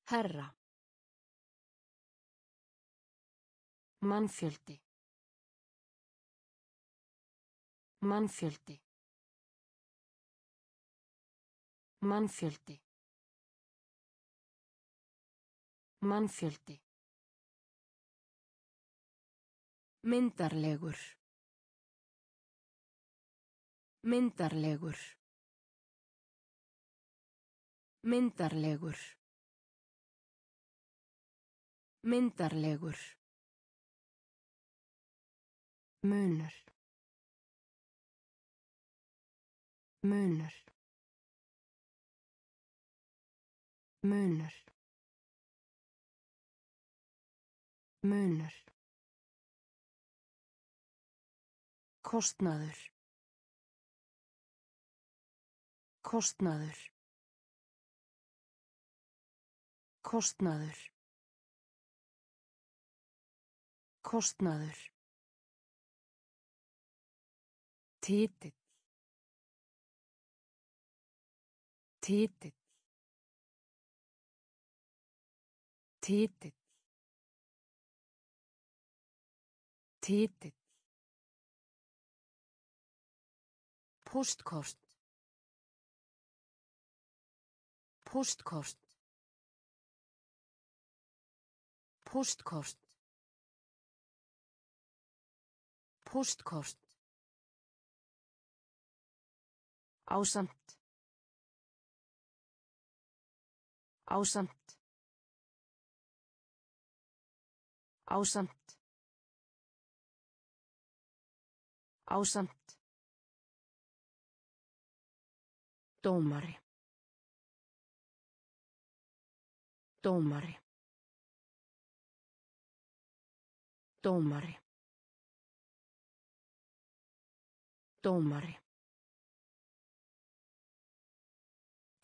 Herra. Mannfjöldi. Mannfjöldi. Mannfjöldi. Mannfjöldi. Myndarlegur. Myndarlegur. Myndarlegur. Myndarlegur. Munur. Munur. Munur. Munur. Kostnaður. Kostnaður. Kostnaður. Kostnaður. Titill. Titill. Titill. Titill. Póstkort. Póstkort. Póstkort. Póstkort. Ásamt. Ásamt. Ásamt. Ásamt. Dómari. Dómari. Dómari. Dómari.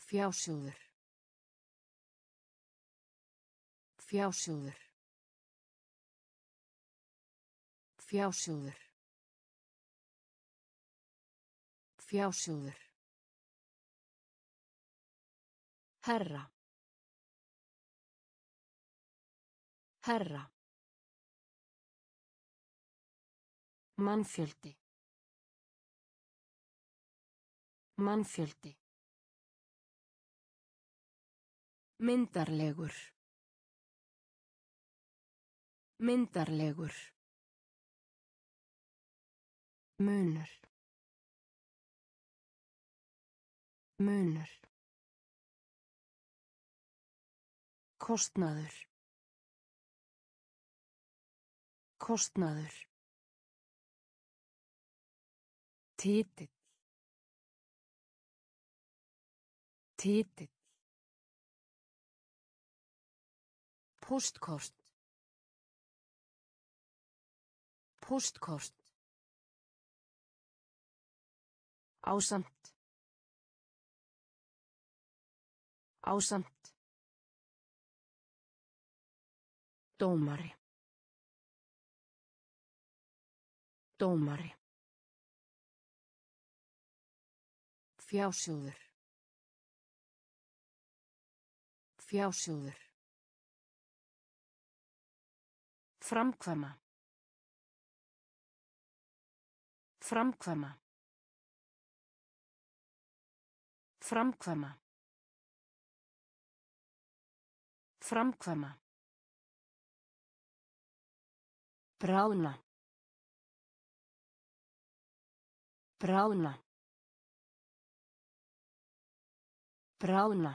Fjásjóður. Fjásjóður. Fjásjóður. Fjásjóður. Herra. Herra. Mannfjöldi. Mannfjöldi. Myndarlegur. Myndarlegur. Munur. Munur. Kostnaður. Kostnaður. Titill. Titill. Póstkort. Póstkort. Ásamt. Ásamt. Dómari. Dómari. Fjásjóður. Fjásjóður. Framkvæma. Framkvæma. Framkvæma. Framkvæma. Bráðna. Bráðna. Bráðna.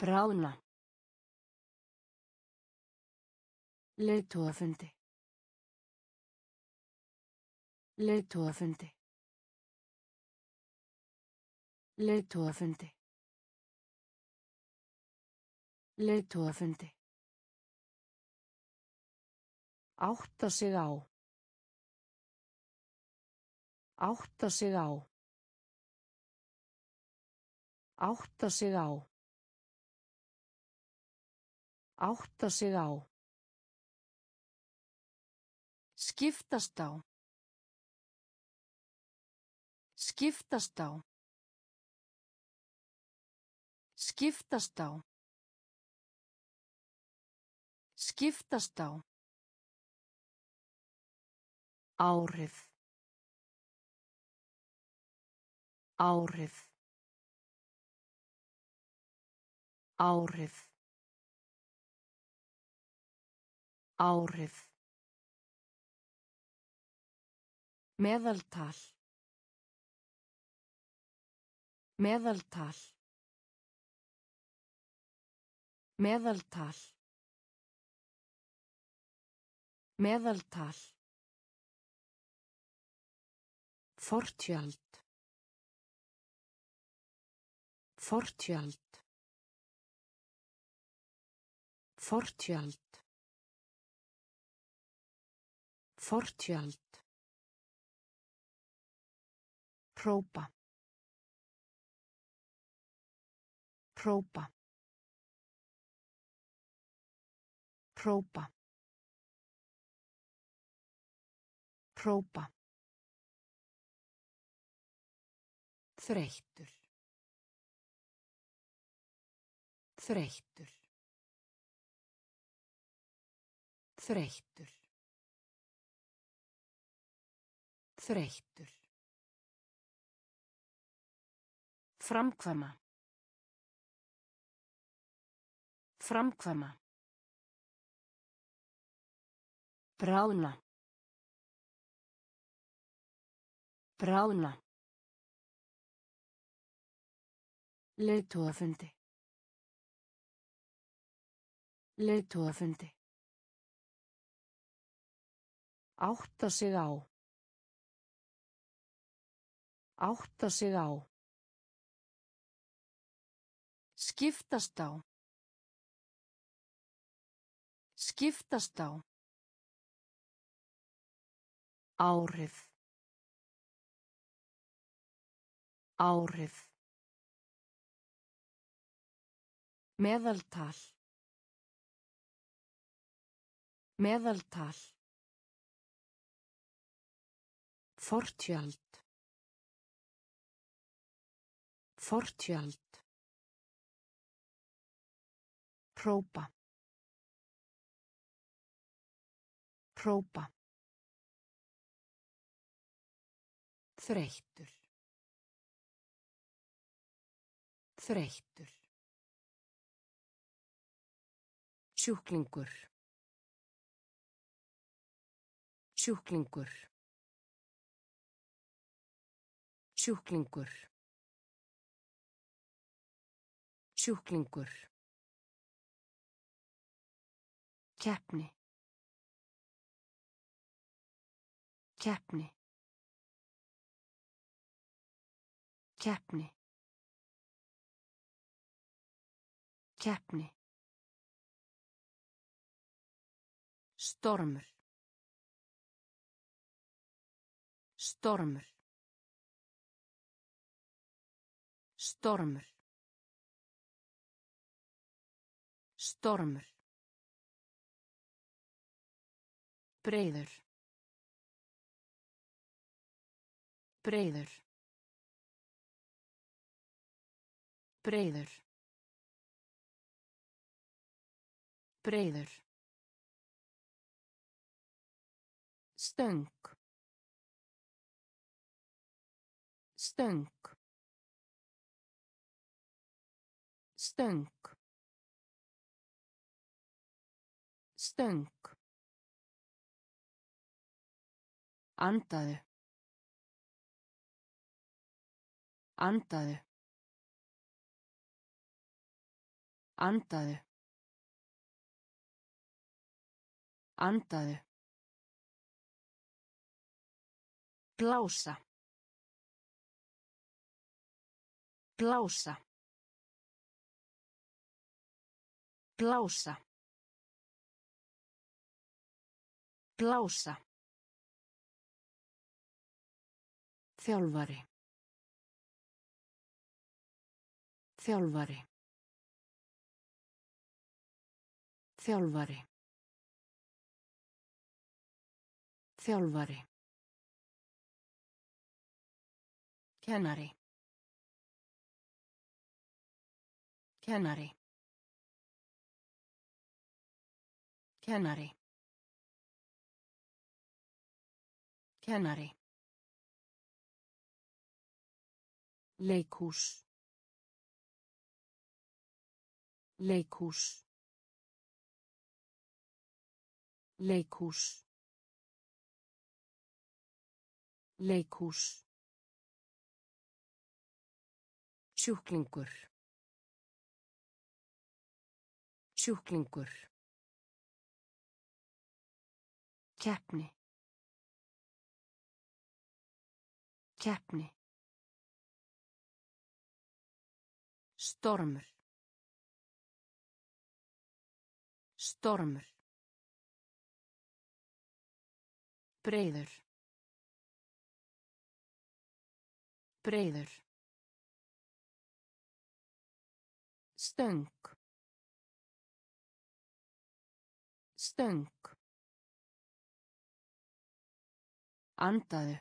Bráðna. Leiðtógafundi. Leiðtógafundi. Leiðtógafundi. Leiðtógafundi. Átta sig á. Átta sig á. Átta sig á. Átta sig á. Skiptast á. Skiptast á. Skiptast á. Skiptast á. Áhrif. Áhrif. Áhrif. Áhrif. Meðaltal. Meðaltal. Meðaltal. Meðaltal. Fortjöld. Fortjöld. Fortjöld. Fortjöld. Própa. Própa. Própa. Própa. Þreyttur. Þreyttur. Þreyttur. Þreyttur. Framkvæma. Framkvæma. Bráðna. Bráðna. Leiðtógafundi. Leiðtógafundi. Átta sig á. Átta sig á. Skiptast á. Skiptast á. Áhrif. Áhrif. Meðaltal. Meðaltal. Fortjöld. Fortjöld. Própa. Própa. Þreyttur. Þreyttur. Sjúklingur. Sjúklingur. Sjúklingur. Sjúklingur. Keppni. Keppni. Keppni. Keppni. Stormur. Stormur. Stormur. Stormur. Breiður. Breiður. Breiður. Breiður. Stöng stöng stöng stöng andaðu. Andaðu. Andaðu. Andaðu Blása. Blása. Blása. Blása. Þjálfari. Þjálfari. Þjálfari. Þjálfari. Kennari. Kennari. Kennari. Kennari. Leikhús. Leikhús. Leikhús. Leikhús. Sjúklingur. Sjúklingur. Keppni. Keppni. Stormur. Stormur. Breiður. Breiður. Stöng stöng andaðu.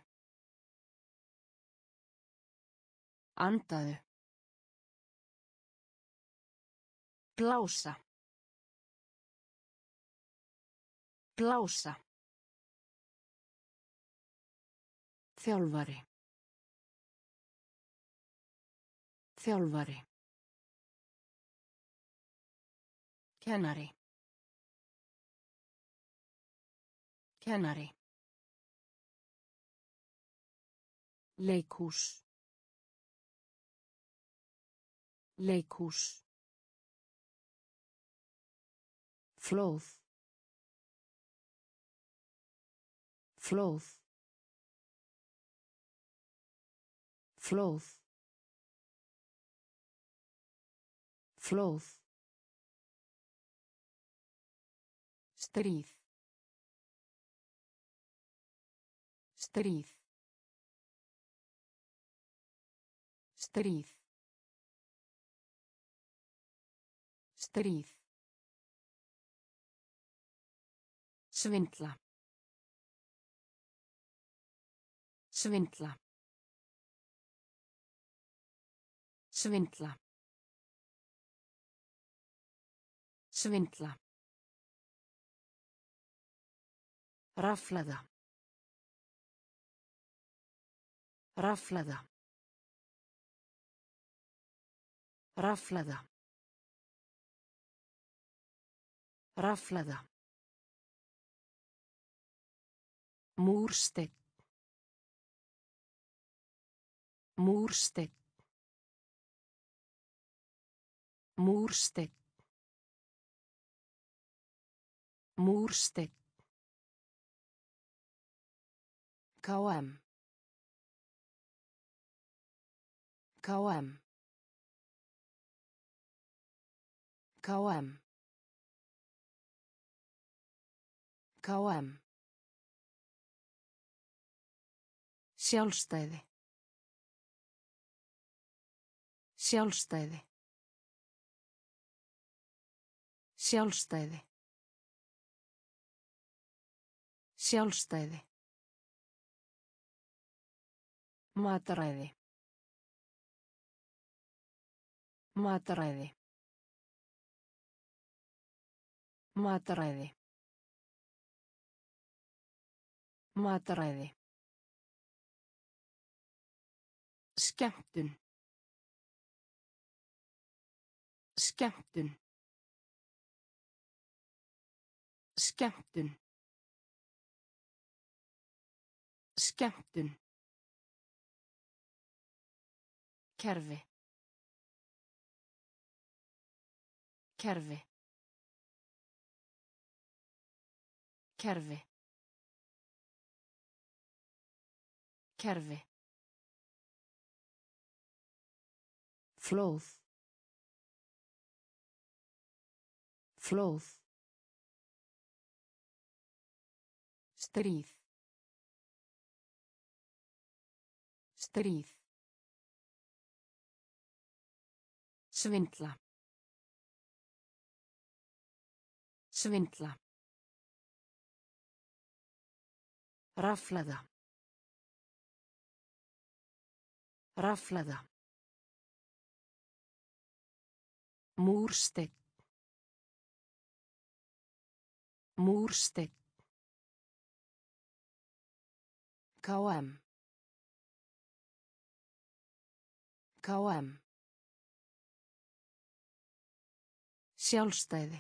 Andaðu. Blása blása þjálfari. Þjálfari Kennari. Kennari. Leikhús. Leikhús. Flóð. Flóð. Flóð. Flóð. Stríð. Stríð. Stríð. Stríð. Svindla. Svindla. Svindla. Svindla. Raflaða. Raflaða. Raflaða. Raflaða. Múrstegn. Múrstegn. Múrstegn. Múrstegn. KM. KM. KM. KM. Sjálfstæði. Sjálfstæði. Sjálfstæði. Sjálfstæði. Mataræði. Mataræði. Mataræði. Mataræði. Skemmtun. Skemmtun. Skemmtun. Skemmtun. Kerfi. Kerfi. Kerfi. Kerfi. Flóð. Flóð. Stríð. Stríð. Svindla. Svindla. Raflaða. Raflaða. Múrstegn. Múrstegn. KM. KM. Sjálfstæði.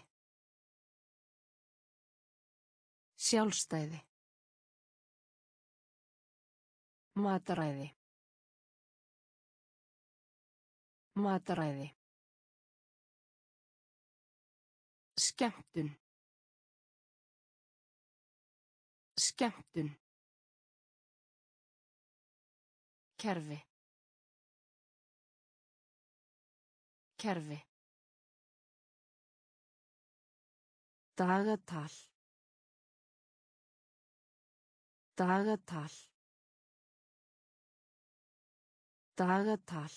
Sjálfstæði. Mataræði. Mataræði. Skemmtun. Skemmtun. Kerfi. Kerfi. Dagatal. Dagatal. Dagatal.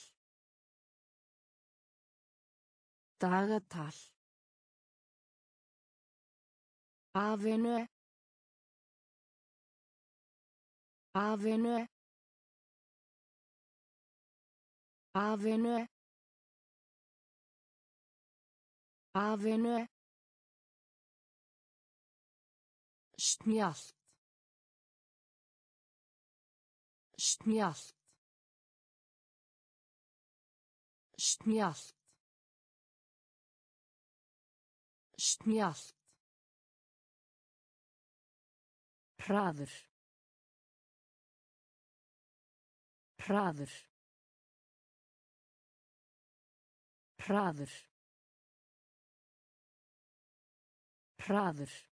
Dagatal. Avenu. Avenu. Avenu. Avenu. Snjallt. Snjallt. Snjallt. Snjallt. Hraður. Hraður. Hraður. Hraður.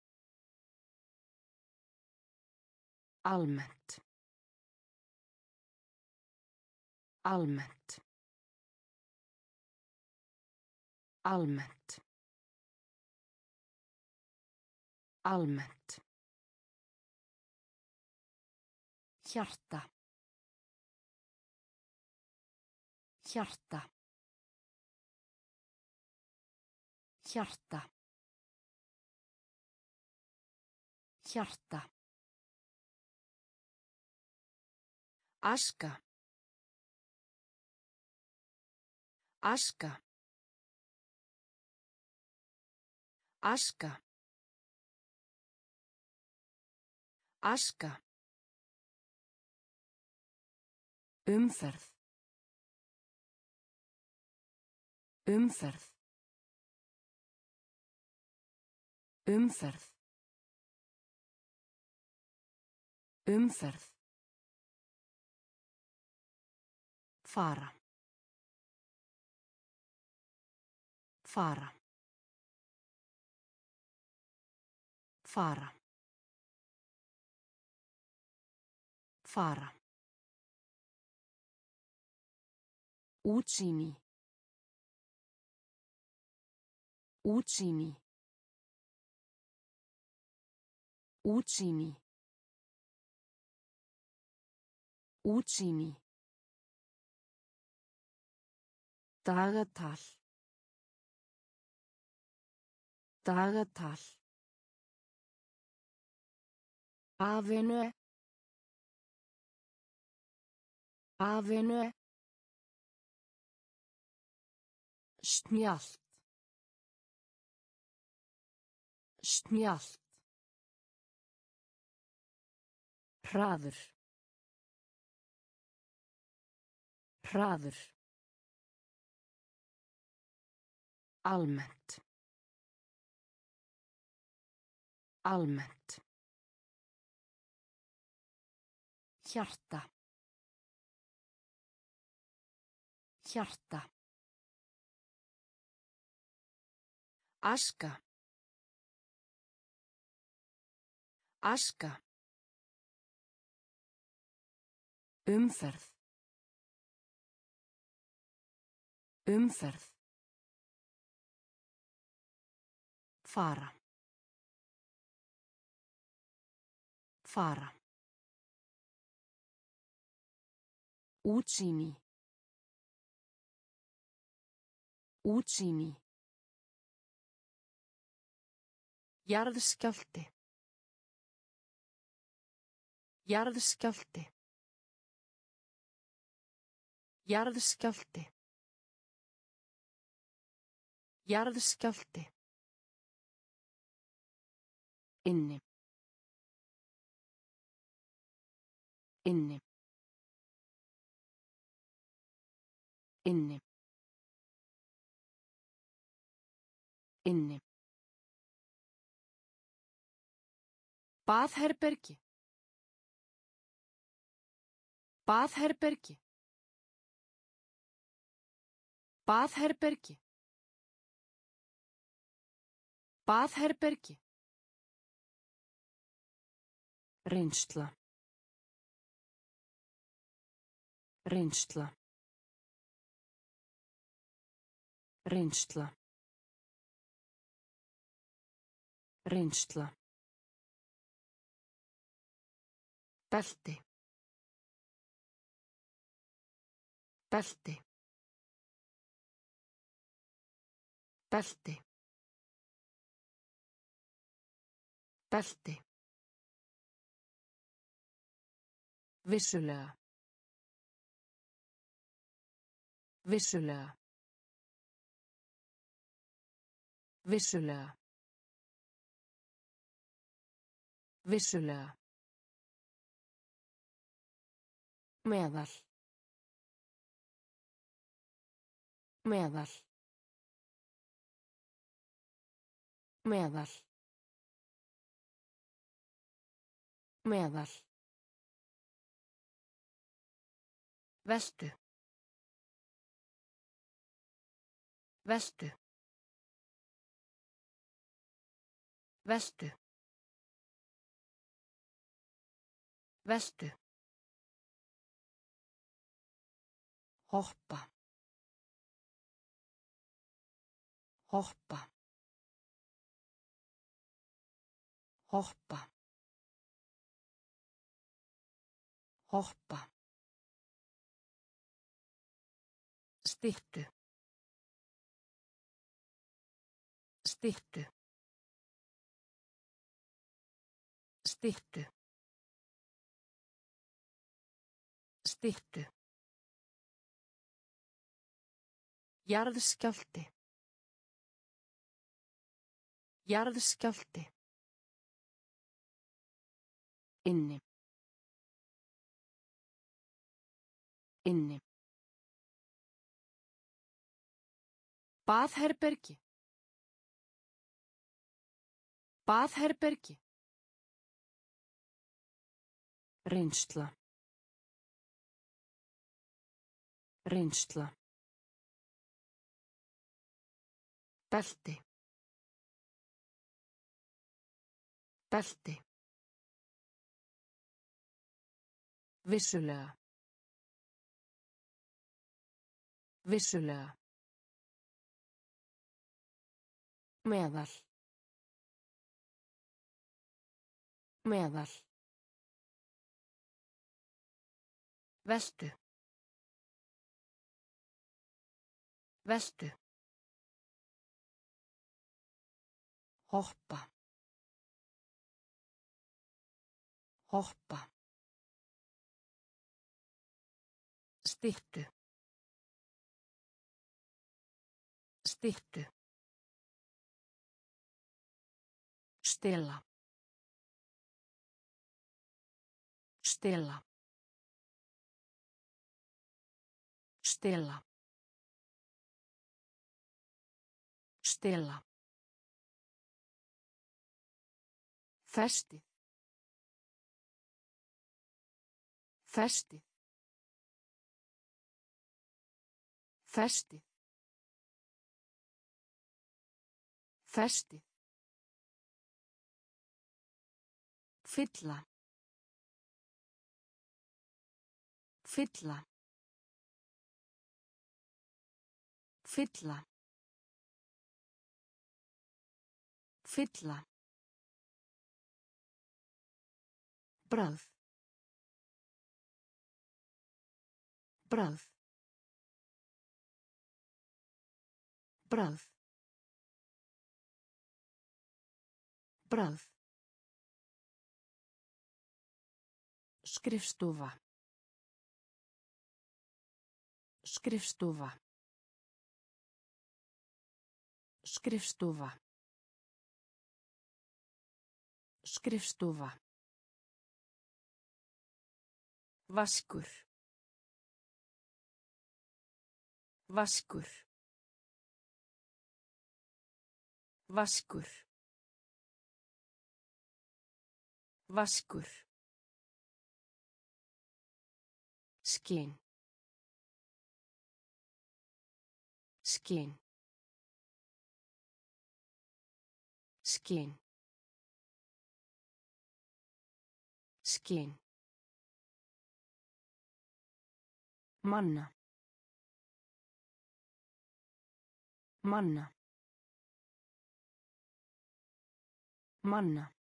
Almennt. Almennt. Almennt. Almennt. Hjarta. Hjarta. Hjarta. Hjarta. Aska. Aska. Aska. Aska. Umferð. Umferð. Umferð. Umferð. Fara. Fara. Fara. Fara. Útsýni. Útsýni. Útsýni. Útsýni. Dagatal. Dagatal. Afinu. Afinu. Snjallt. Snjallt. Hraður. Hraður. Almennt. Almennt. Hjarta. Hjarta. Aska. Aska. Umferð. Umferð. Fara. Fara. Útsýni. Útsýni. Jarðskjálti. Jarðskjálti. Jarðskjálti. Jarðskjálti. Inni. Inni. Inni. Inni. Baðherbergi. Baðherbergi. Baðherbergi. Baðherbergi. Reynsla. Reynsla. Reynsla. Reynsla. Belti. Belti. Belti. Belti. Vissulega. Vissulega. Vissulega. Vissulega. Meðal. Meðal. Meðal. Meðal. Veltu. Veltu. Veltu. Veltu. Hoppa. Hoppa. Hoppa. Hoppa. Styttu. Styttu. Styttu. Styttu. Jarðskjálti. Jarðskjálti. Inni. Inni. Baðherbergi. Baðherbergi. Reynsla. Reynsla. Belti. Belti. Vissulega. Vissulega. Meðal. Meðal. Veltu. Veltu. Hoppa. Hoppa. Styttu. Styttu. Stela. Stela. Stela. Stela. Festi. Festi. Festi. Festi. Fylla. Fylla. Fylla. Fylla. Brað. Brað. Brað. Brað. Skrifstofa. Skrifstofa. Skrifstofa. Skrifstofa. Vaskur. Vaskur. Vaskur. Vaskur. Skinn. Skinn. Skinn. Skinn. Manna. Manna. Manna.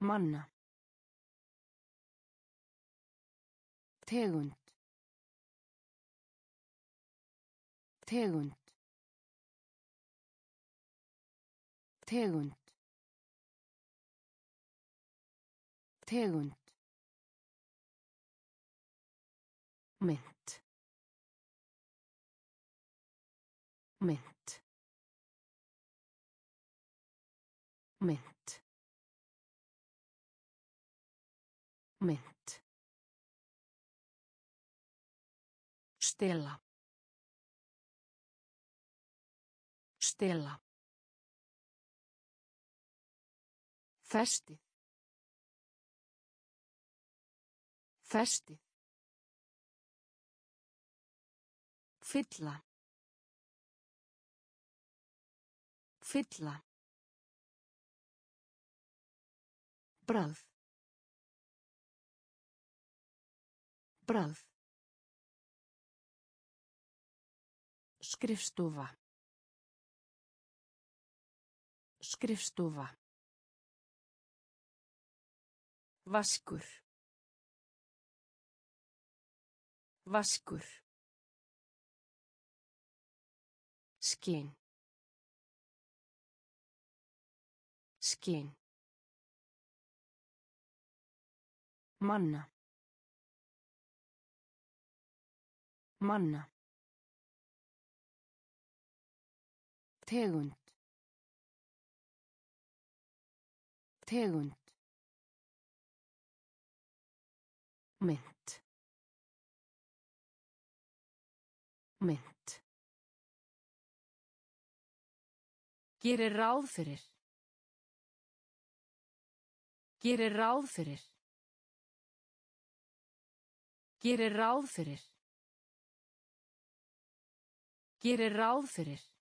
Manna. Tegund. Tegund. Tegund. Tegund. Mynd. Mynd. Mynd. Mynd. Stela. Stela. Festi. Festi. Fylla. Fylla. Brað. Brað. Skrifstofa. Skrifstofa. Vaskur. Vaskur. Skinn. Skinn. Manna. Manna. Tegund. Tegund. Mynd. Mynd. Gerir ráð fyrir. Gerir ráð fyrir. Gerir ráð fyrir. Gerir ráð fyrir.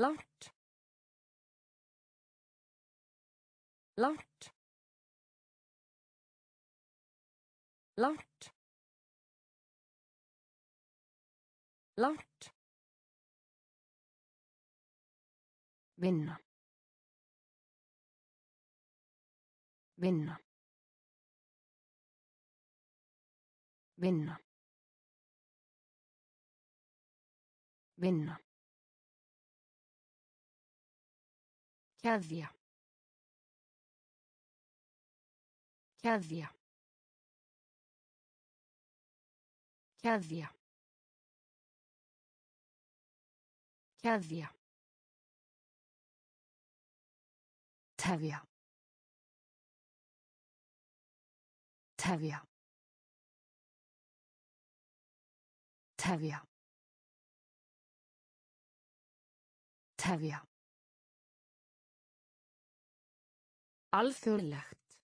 Langt. Langt. Langt. Langt. Vinna. Vinna. Vinna. Vinna. Keðja. Keðja. Keðja. Keðja. Tefja. Tefja. Tefja. Tefja. Alþjóðlegt.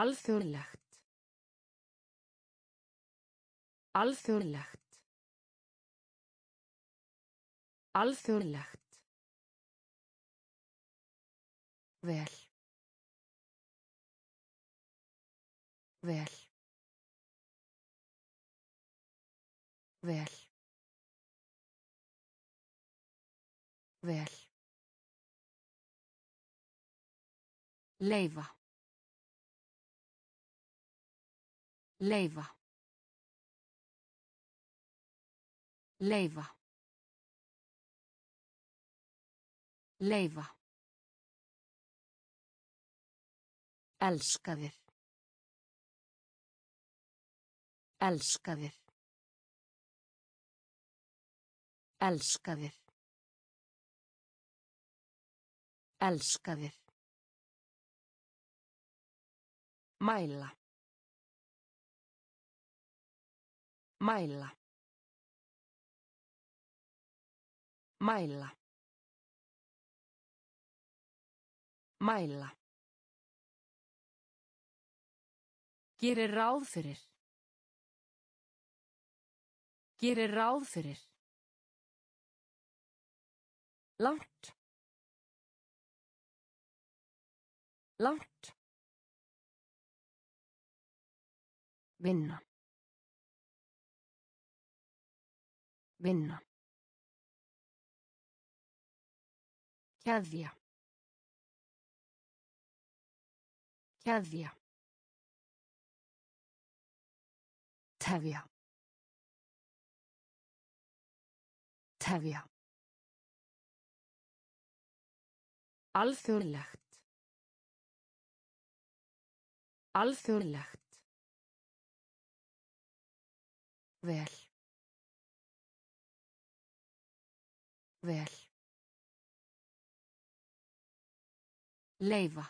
Alþjóðlegt. Alþjóðlegt. Alþjóðlegt. Vel. Vel. Vel. Vel. Leifa. Leifa. Leifa. Leifa. Elskaðir. Elskaðir. Elskaðir. Elskaðir. Mæla. Mæla. Mæla. Mæla. Gerir ráð fyrir. Gerir ráð fyrir. Langt. Langt. Vinna. Vinna. Keðja. Keðja. Tefja. Tefja. Alþjóðlegt. Alþjóðlegt. Vel. Vel. Leifa.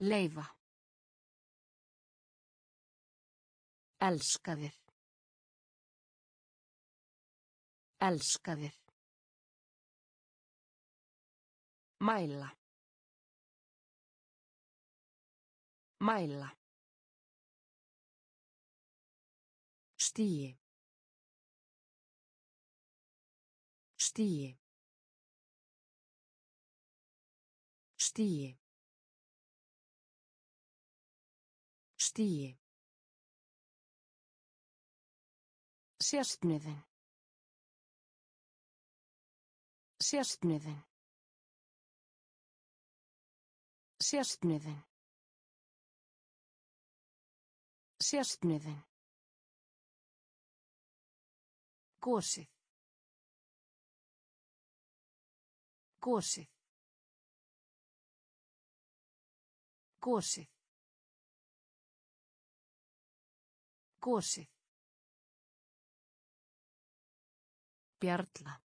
Leifa. Elskaðir. Elskaðir. Mæla. Mæla. Stíi. Stíi. Stíi. Stíi. Sérstniðin. Sérstniðin. Sérstniðin. Sérstniðin. Gósið. Gósið. Gósið. Gósið. Bjarla.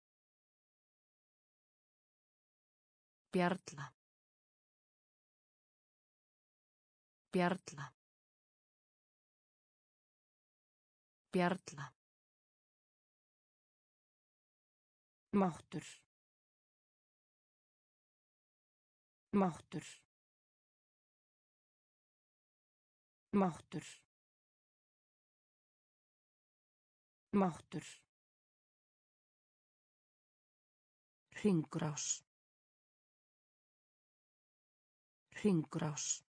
Bjarla. Bjarla. Bjarla. Máttur. Máttur. Máttur. Máttur. Hringrás. Hringrás.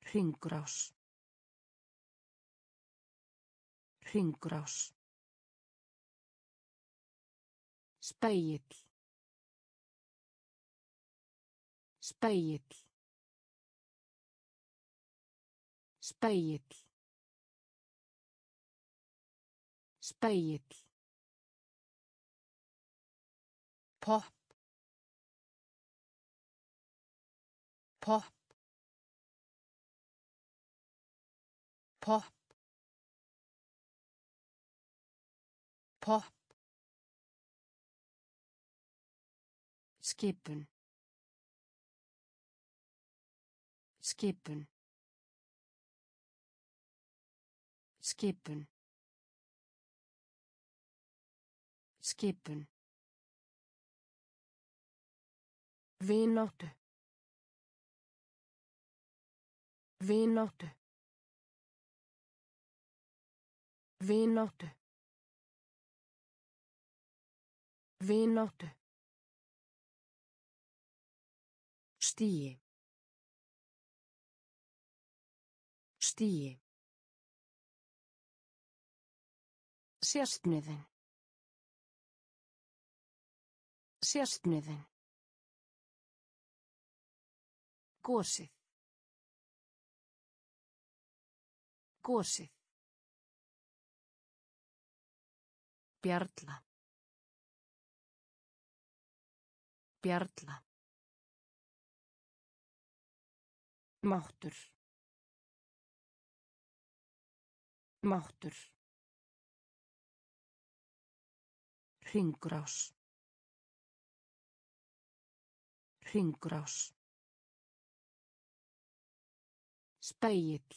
Hringrás. Hringrás. Spegill. Spegill. Spegill. Spegill. Pop. Pop. Pop. Pop. Skipun. Skipun. Skipun. Skipun. Vináttu. Vináttu. Vináttu. Vináttu. Stíi. Stíi. Sérstniðin. Sérstniðin. Gósið. Gósið. Bjarla. Bjarla. Máttur. Máttur. Hringrás. Hringrás. Spegill.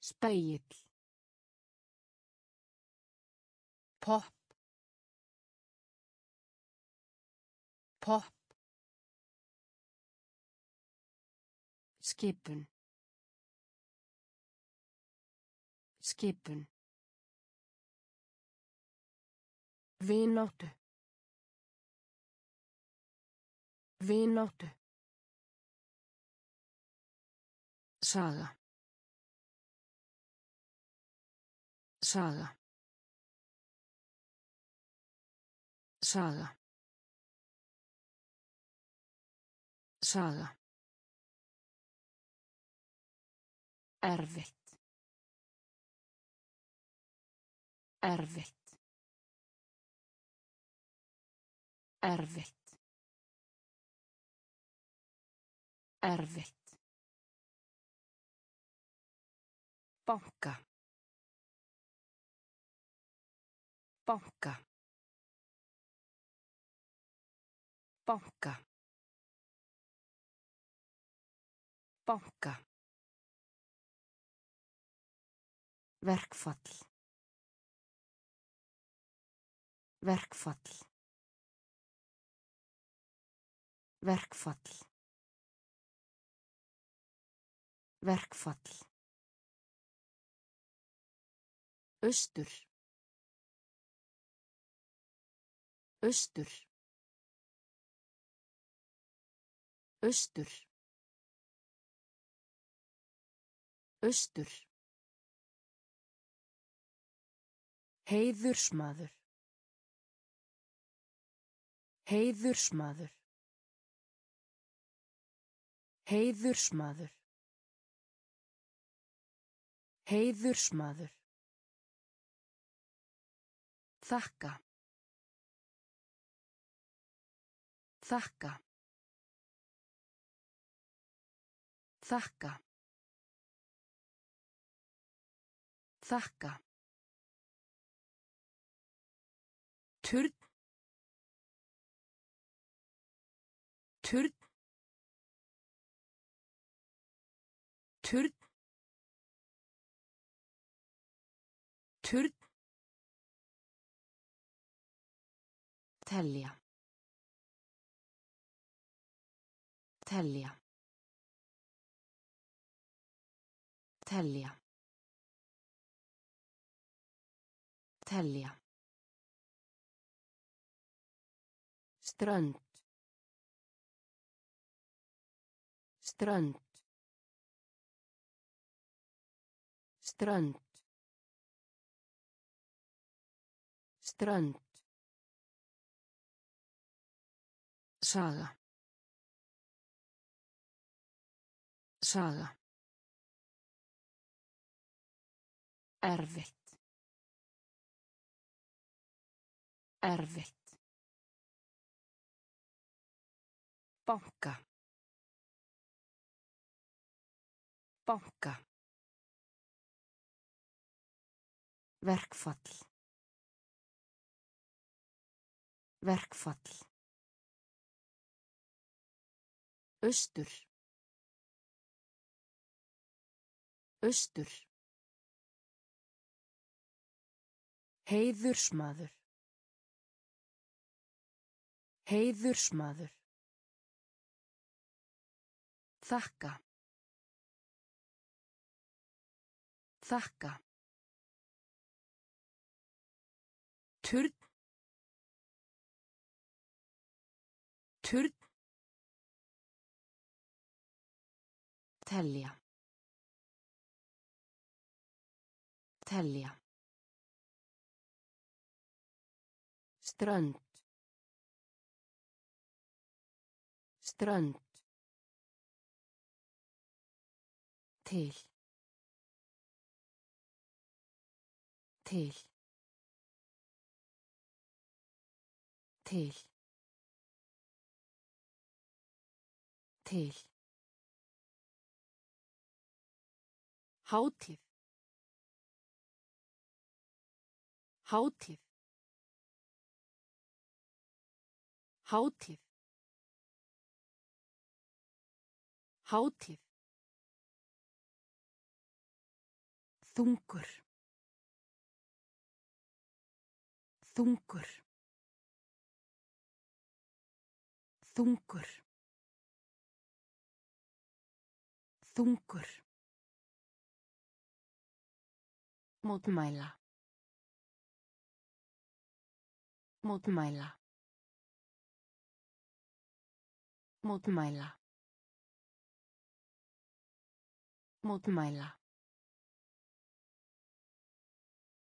Spegill. Pop. Pop. Skipun. Skipun. Vináttu. Vináttu. Saga. Saga. Saga. Saga. Erfitt. Erfitt. Erfitt. Erfitt. Banka. Banka. Banka. Banka. Verkfall. Verkfall. Verkfall. Verkfall. Austur. Austur. Austur. Austur. Heiðursmaður. Heiðursmaður. Heiðursmaður. Heiðursmaður. Þakka. Þakka. Þakka. Þakka. Turn. Turn. Turn. Turn. Telja. Telja. Telja. Telja. Strönd. Strönd. Strönd. Strönd. Saga. Saga. Erfitt. Erfitt. Banka. Banka. Verkfall. Verkfall. Austur. Austur. Heiðursmaður. Heiðursmaður. Þakka. Þakka. Turn. Turn. Telja. Telja. Strönd. Strönd. Til. Til. Til. Til. Hátíð. Hátíð. Hátíð. Hátíð. Þungur. Þungur. Þungur. Þungur. Mótmæla. Mótmæla. Mótmæla. Mótmæla.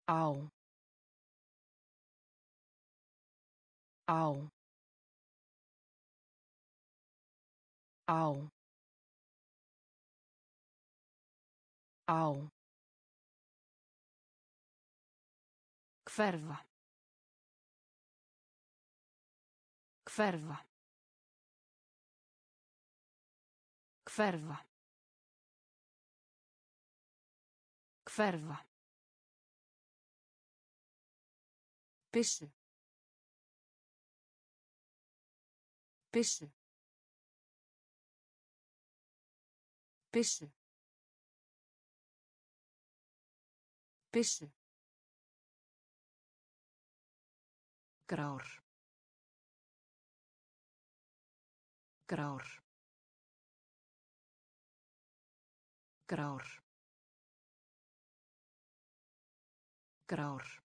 Á. Á. Á. Á. Hverfa. Hverfa. Hverfa. Hverfa. Byssu. Byssu. Byssu. Byssu. grár grár grár grár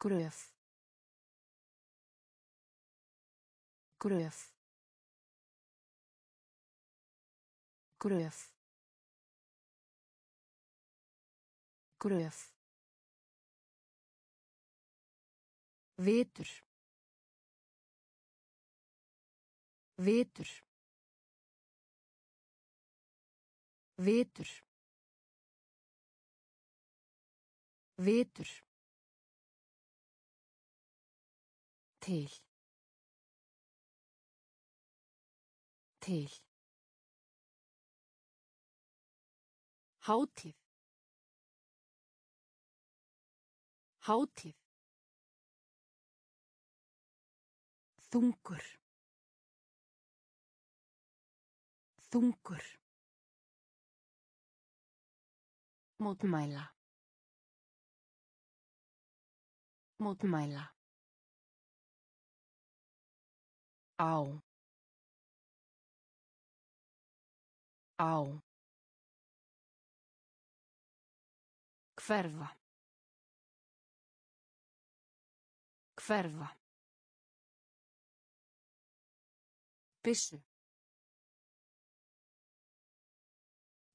gröf gröf gröf gröf Vitur. Vitur. Vitur. Vitur. Til. Til. Hátíð. Hátíð. Þungur. Þungur. Mótmæla. Mótmæla. Á. Á. Hverfa. Hverfa. Byssu.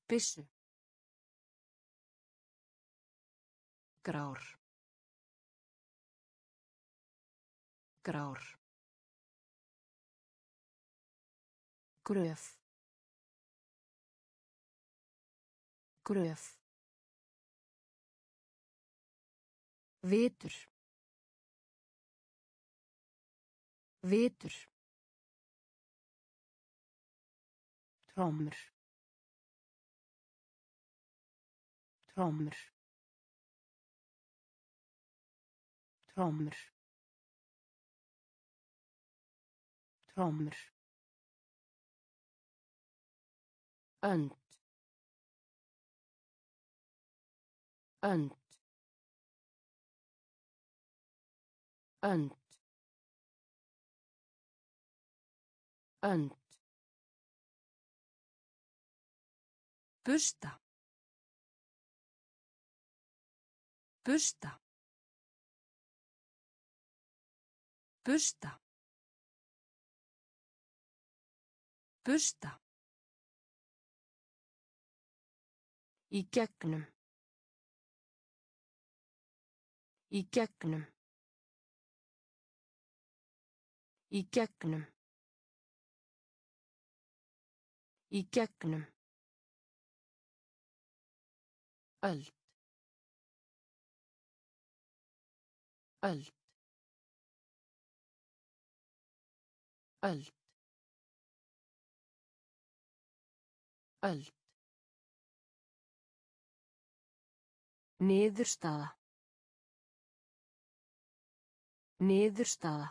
Byssu. Grár. Grár. Gröf. Gröf. Vitur. Vitur. Trommur. Trommur. Trommur. Trommur. Önd. Önd. Önd. Önd. Busta. Busta. Busta. Busta. Í gegnum. Í gegnum. Í gegnum. Í gegnum. Öld. Öld. Öld. Öld. Niðurstaða. Niðurstaða.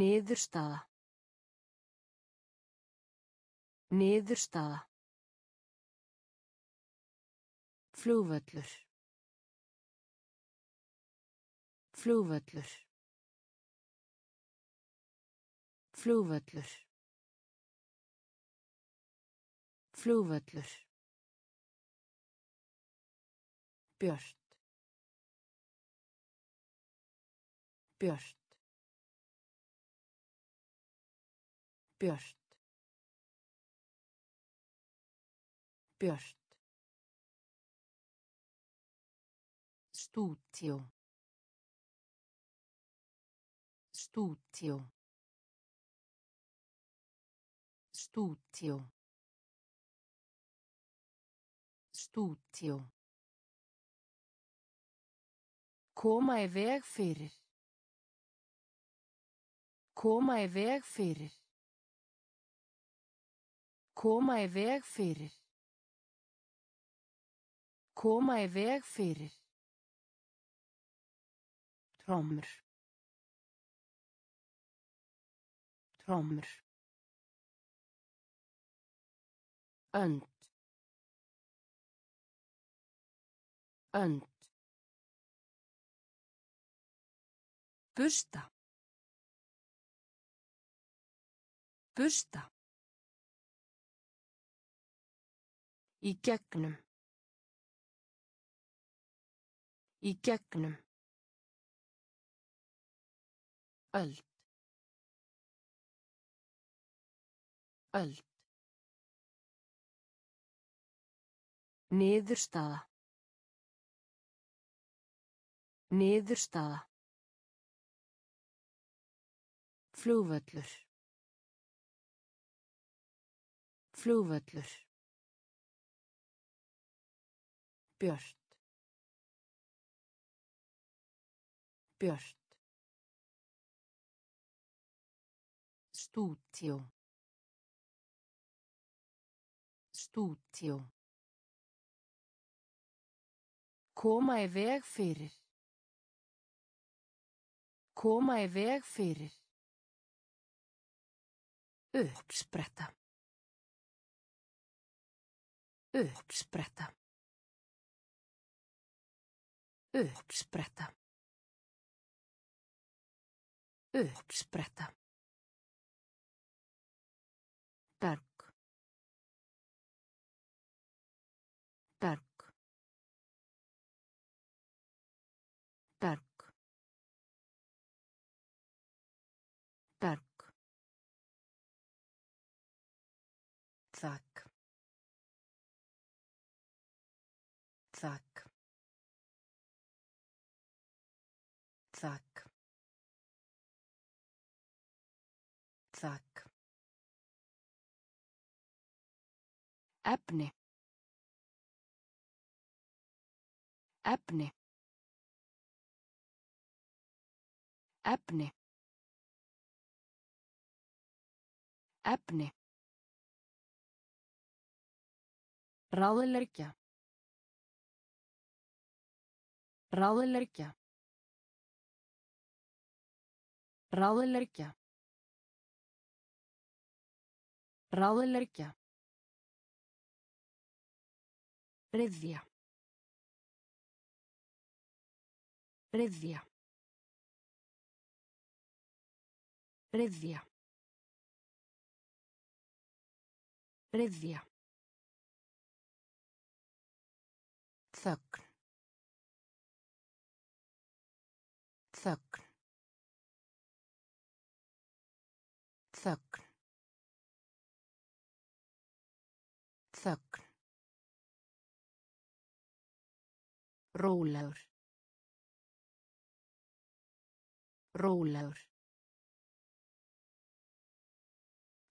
Niðurstaða. Niðurstaða. Flugvöllur. Flugvöllur. Flugvöllur. Flugvöllur. Björt. Björt. Björt. Björt. Stúdíó. Stúdíó. Stúdíó. Stúdíó. Koma í veg fyrir. Koma í veg fyrir. Koma í veg fyrir. Koma í veg fyrir. Trommur. Trommur. Önd. Önd. Busta. Busta. Í gegnum. Í gegnum. Öld. Öld. Niðurstaða. Niðurstaða. Flugvöllur. Flugvöllur. Björt. Björt. Stúdíó. Stúdíó. Koma í veg fyrir. Koma í veg fyrir. Uppspretta. Uppspretta. Uppspretta. Uppspretta. Efni. Efni. Efni. Efni. Ráðleggja. Ráðleggja. Ráðleggja. Ráðleggja. Ryðja. Ryðja. Ryðja. Ryðja. Þögn. Þögn. Þögn. Þögn. Rólegur. Rólegur.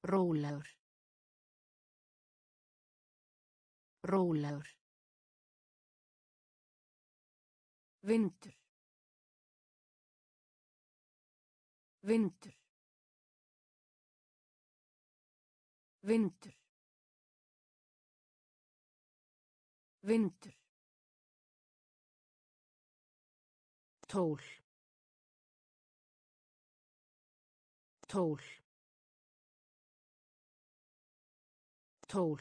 Rólegur. Rólegur. Vindur. Vindur. Vindur. Vindur. Tól. Tól. Tól.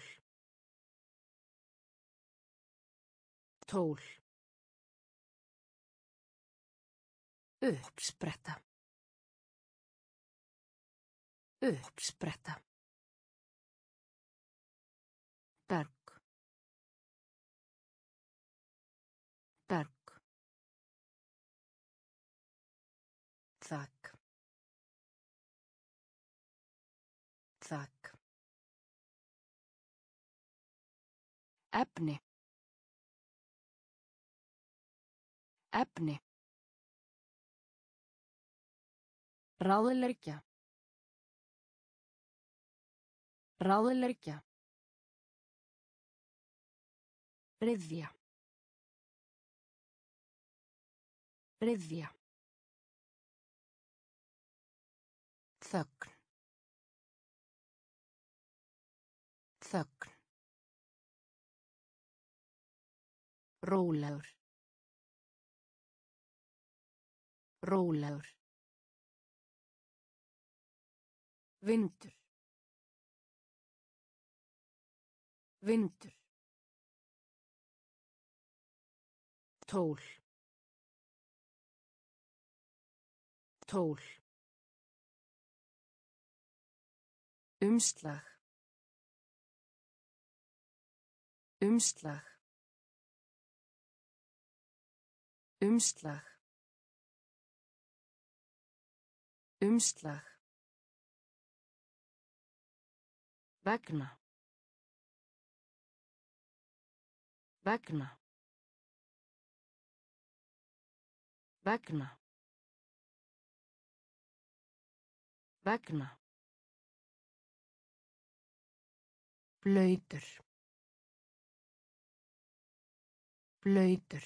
Tól. Uppspretta. Uppspretta. Þak. Efni. Efni. Ráðleggja. Ráðleggja. Ryðja. Ryðja. Þögn. Þögn. Rólegur. Rólegur. Vindur. Vindur. Tól. Tól. Umslag. Umslag. Umslag. Umslag. Vegna. Vegna. Vegna. Vegna. Blöytur. Blöytur.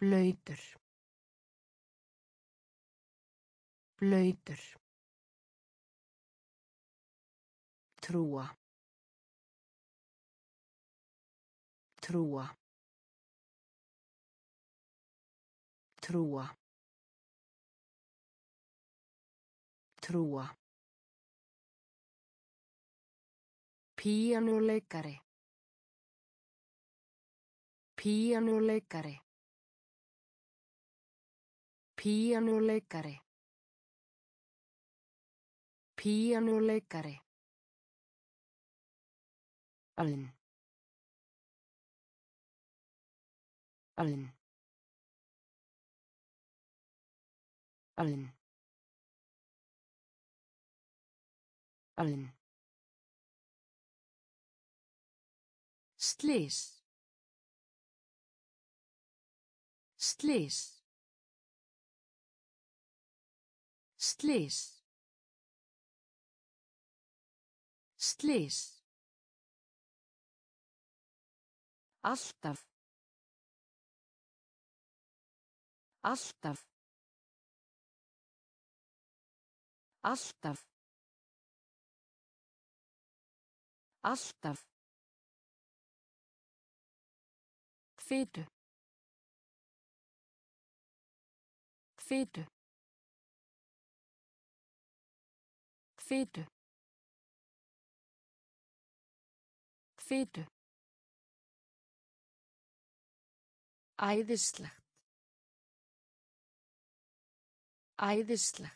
Blöytur. Blöytur. Trúa. Trúa. Trúa. Trúa. Píanuleikari. Píanuleikari. Píanuleikari. Píanuleikari. Alinn. Alinn. Alinn. Alinn. Slís. Slís. Slís. Slís. Alltaf. Alltaf. Alltaf. Alltaf. Fitu. Fitu. Fitu. Fitu. Æðislegt. Æðislegt.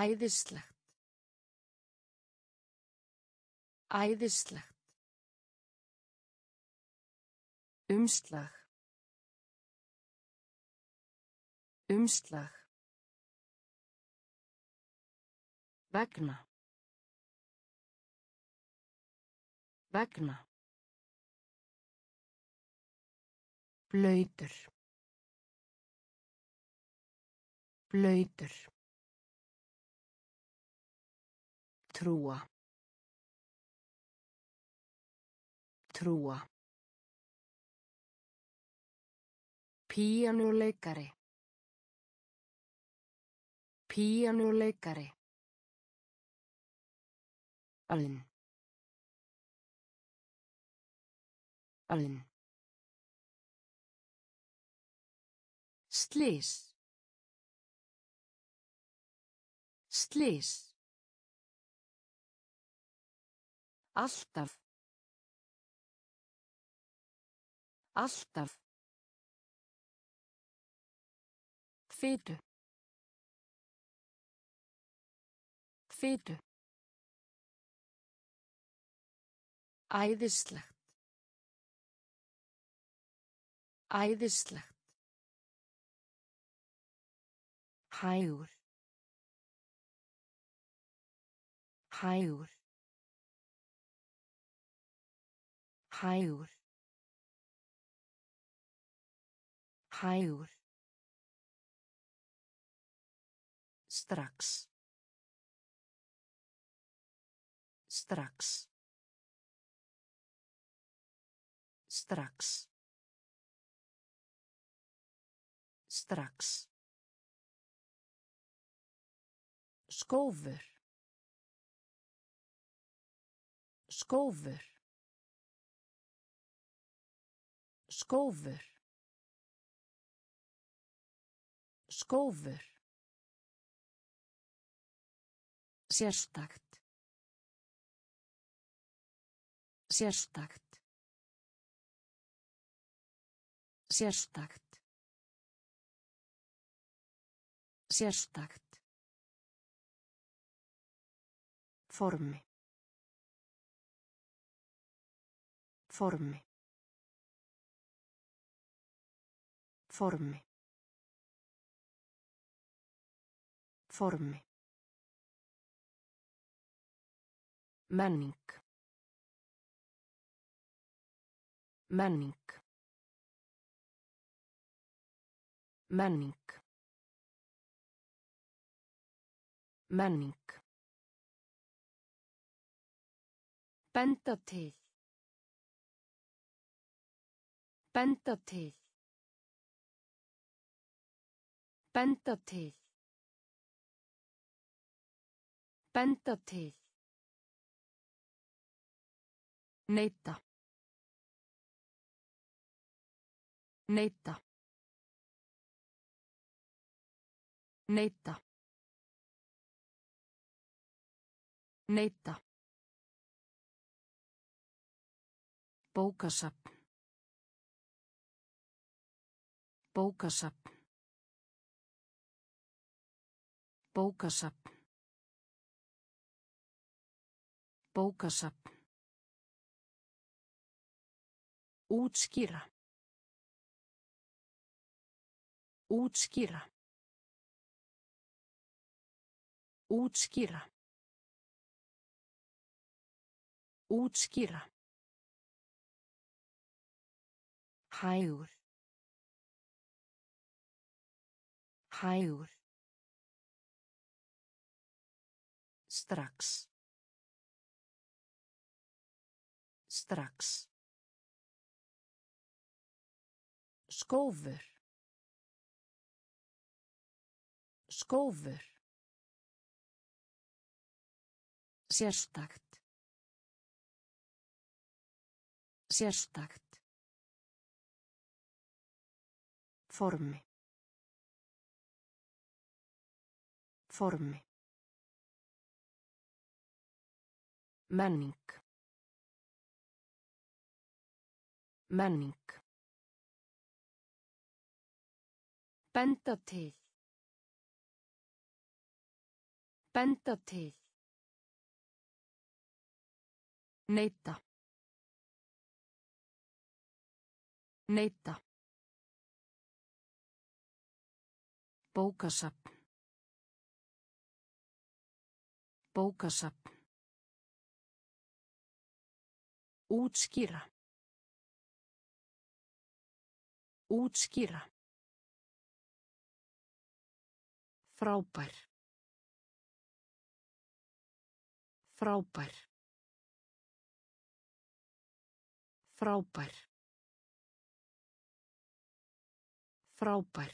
Æðislegt. Æðislegt. Umslag. Umslag. Vegna. Vegna. Blöytur. Blöytur. Trúa. Trúa. Píanuleikari. Píanuleikari. Alinn. Alinn. Slís. Slís. Alltaf. Alltaf. Fitu. Fitu. Æðislegt. Æðislegt. Hægur. Hægur. Hægur. Hægur. Strax. Strax. Strax. Strax. Skófur. Skófur. Skófur. Skófur. Sérstakt. Sérstakt. Sérstakt. Sérstakt. Formi. Formi. Formi. Formi. Menning. Menning. Menning. Menning. Benda til. Benda til. Benda til. Benda til. Neita. Neita. Neita. Neita. Bókasapn. Bókasapn. Bókasapn. Bókasapn. Útskýra. Útskýra. Útskýra. Útskýra. Hægur. Hægur. Strax. Strax. Skófur. Skófur. Sérstakt. Sérstakt. Formi. Formi. Menning. Menning. Benda til. Benda til. Neita. Neita. Bókasapn. Bókasapn. Útskýra. Útskýra. Frábær. Frábær. Frábær. Frábær.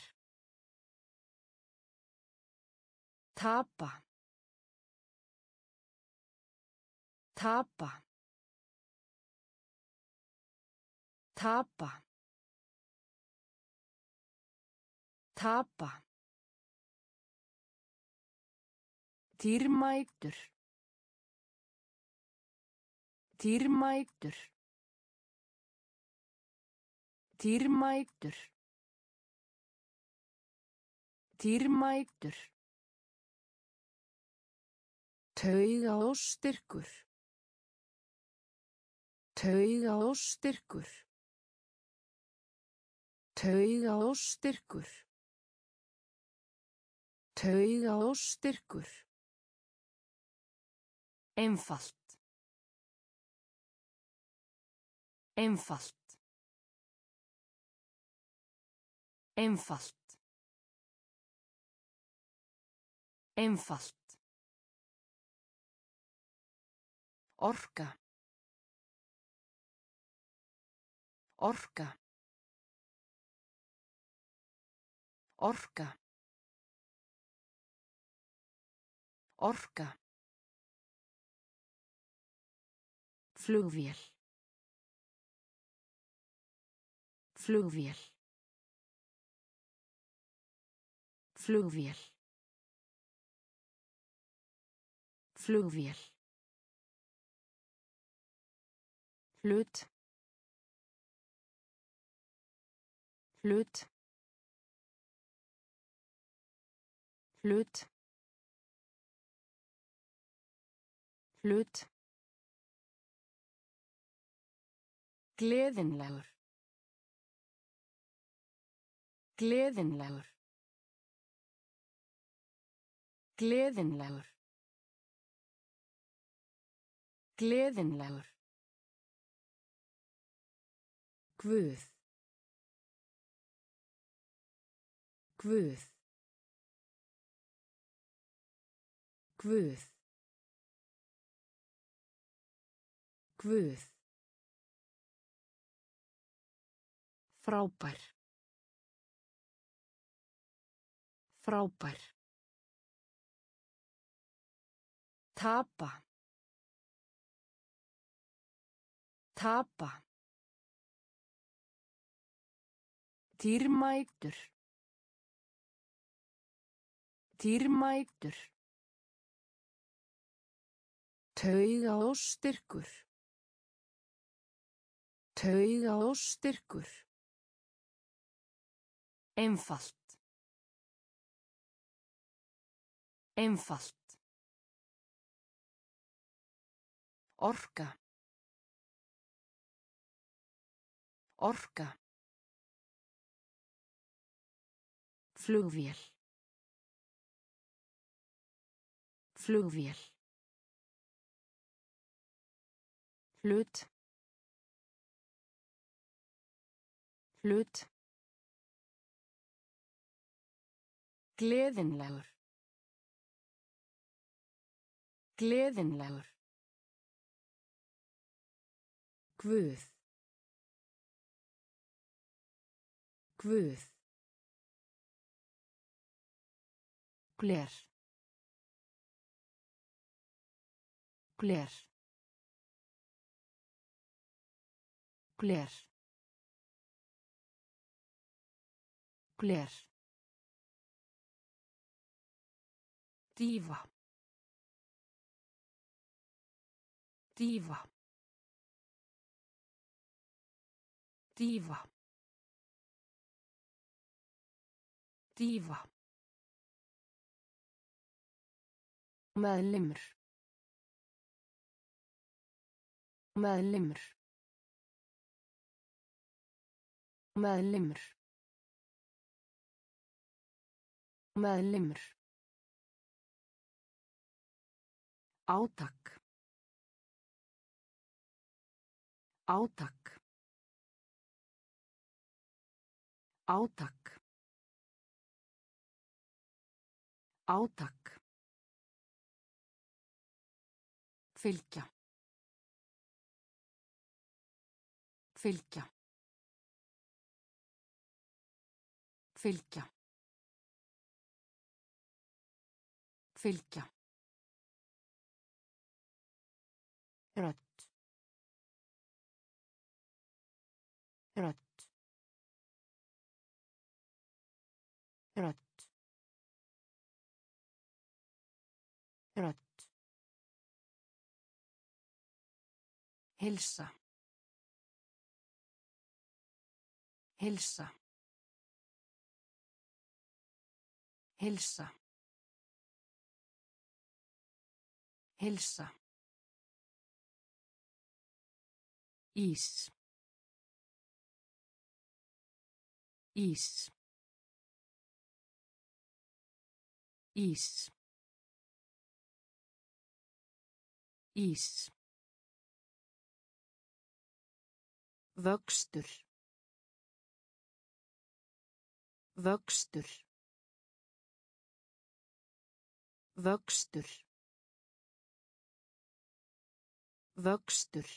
Tapa. Tapa. Tapa. Tapa. Dýrmætur. Dýrmætur. Dýrmætur. Dýrmætur. Tauga og styrkur. Tauga og styrkur. Tauga og styrkur. Tauga og styrkur. Einfalt. Einfalt. Einfalt. Einfalt. Orka. Orka. Orka. Orka. Flugvél. Flugvél. Flugvél. Flugvél. Hlut. Hlut. Hlut. Hlut. Gleðinlegur. Gleðinlegur. Gleðinlegur. Gleðinlegur. Guð. Guð. Guð. Guð. Frábær. Frábær. Tapa. Tapa. Dýrmætur. Dýrmætur. Tauga og styrkur. Tauga og styrkur. Einfalt. Einfalt. Orka. Orka. Flugvél. Flugvél. Hlut. Hlut. Gleðinlegur. Gleðinlegur. Guð. Guð. Gler. Gler. Gler. Gler. Dífa. Dífa. Dífa. Dífa. Meðlimur. Meðlimur. Meðlimur. Meðlimur. Átak. Átak. Átak. Átak. Fylgja. Fylgja. Fylgja. Fylgja. Rödd. Rödd. Rödd. Rödd. Hilsa. Hilsa. Hilsa. Hilsa. Ís. Ís. Ís. Ís. Vöxtur. Vöxtur. Vöxtur. Vöxtur.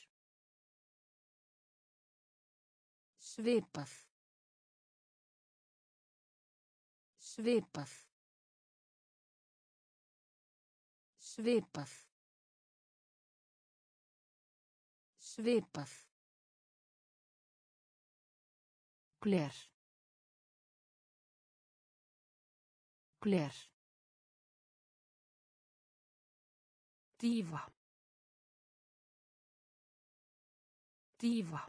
Svipað. Svipað. Svipað. Svipað. Gler. Gler. Dífa. Dífa.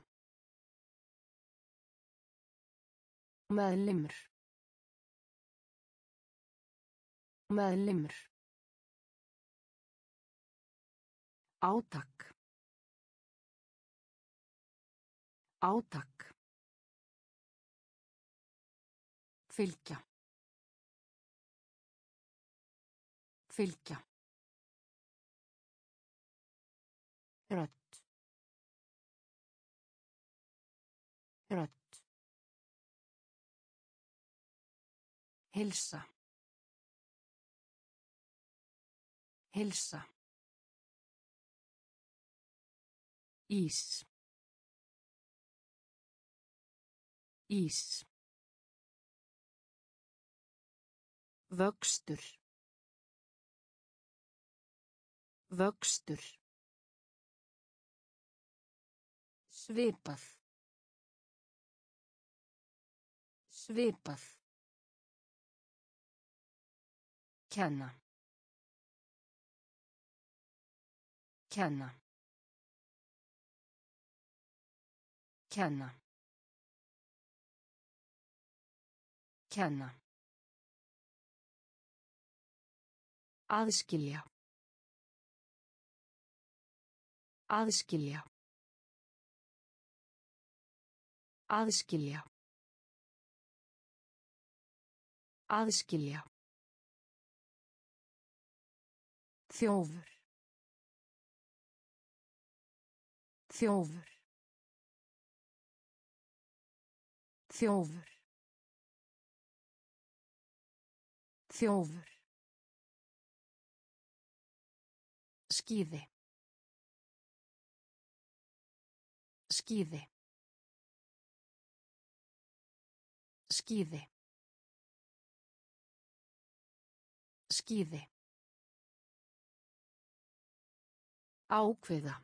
Meðlimur. Meðlimur. Átak. Átak. Fylgja. Fylgja. Rödd. Rödd. Hilsa. Hilsa. Ís. Ís. Vöxtur. Vöxtur. Svipað. Svipað. Kenna. Kenna. Kenna. Kenna. Aðskilja. Aðskilja. Aðskilja. Aðskilja. Þjófur. Þjófur. Þjófur. Þjófur. Skíði. Skíði. Skíði. Skíði. Ákveða.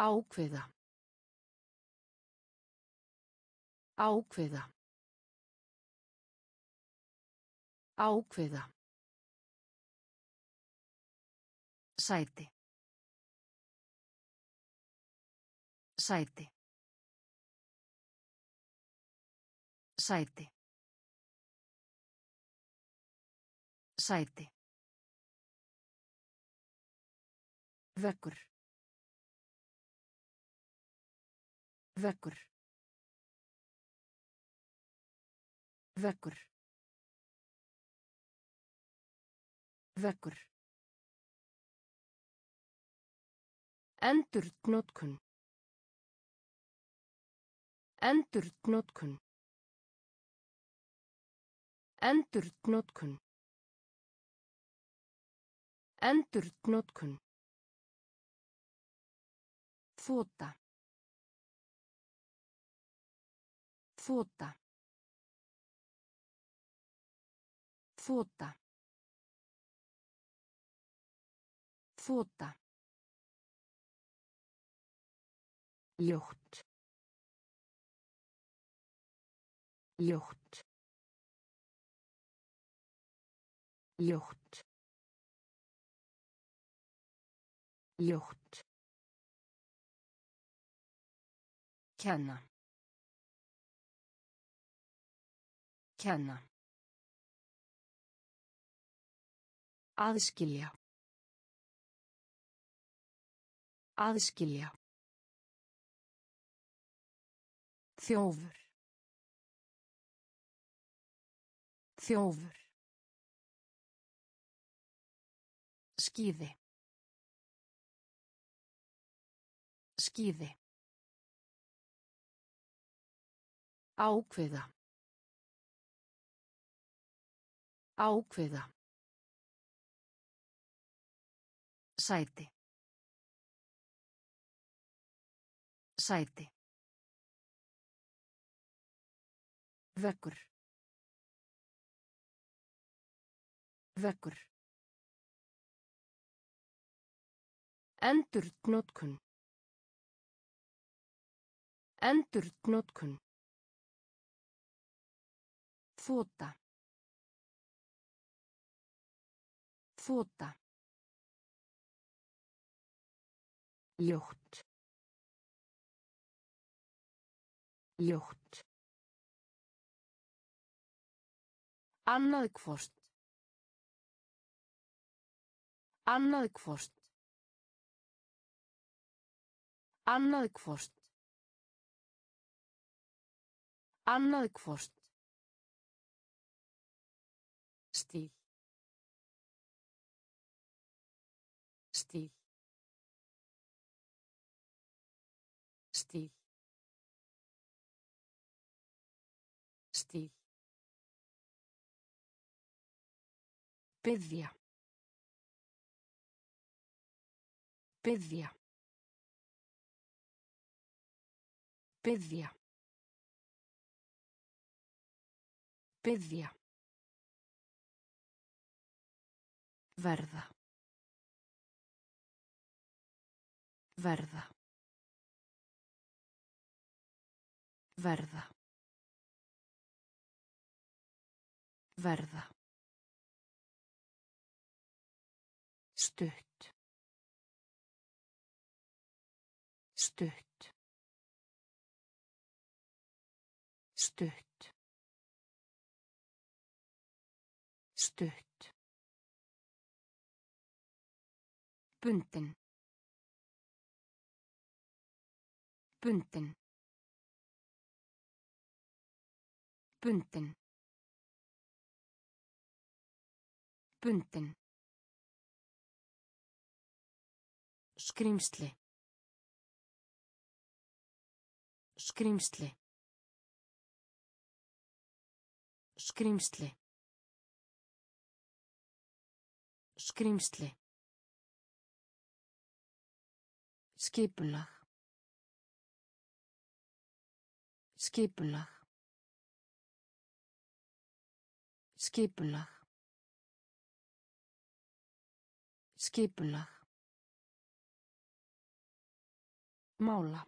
Ákveða. Ákveða. Ákveða. Sæti. Sæti. Sæti. Sæti. Vekkur. Vekkur. Vekkur. Vekkur. Endurtnotkun. Endurtnotkun. Endurtnotkun. Endurtnotkun. Þóta. Þóta. Þóta. Þóta. Ljótt. Ljótt. Ljótt. Ljótt. Kenna. Kenna. Aðskilja. Aðskilja. Þjófur. Þjófur. Skíði. Skíði. Ákveða. Ákveða. Sæti. Sæti. Vekkur. Vekkur. Endurtnotkun. Endurtnotkun. Þóta. Þóta. Ljótt. Ljótt. Annað hvort. Annað hvort. Annað hvort. Annað hvort. Byðja. Byðja. Byðja. Byðja. Verða. Verða. Verða. Verða. Bundin. Bundin. Bundin. Bundin. Skrimsli. Skrimsli. Skrimsli. Skrimsli. Skipulag. Skipulag. Skipulag. Skipulag. Mála.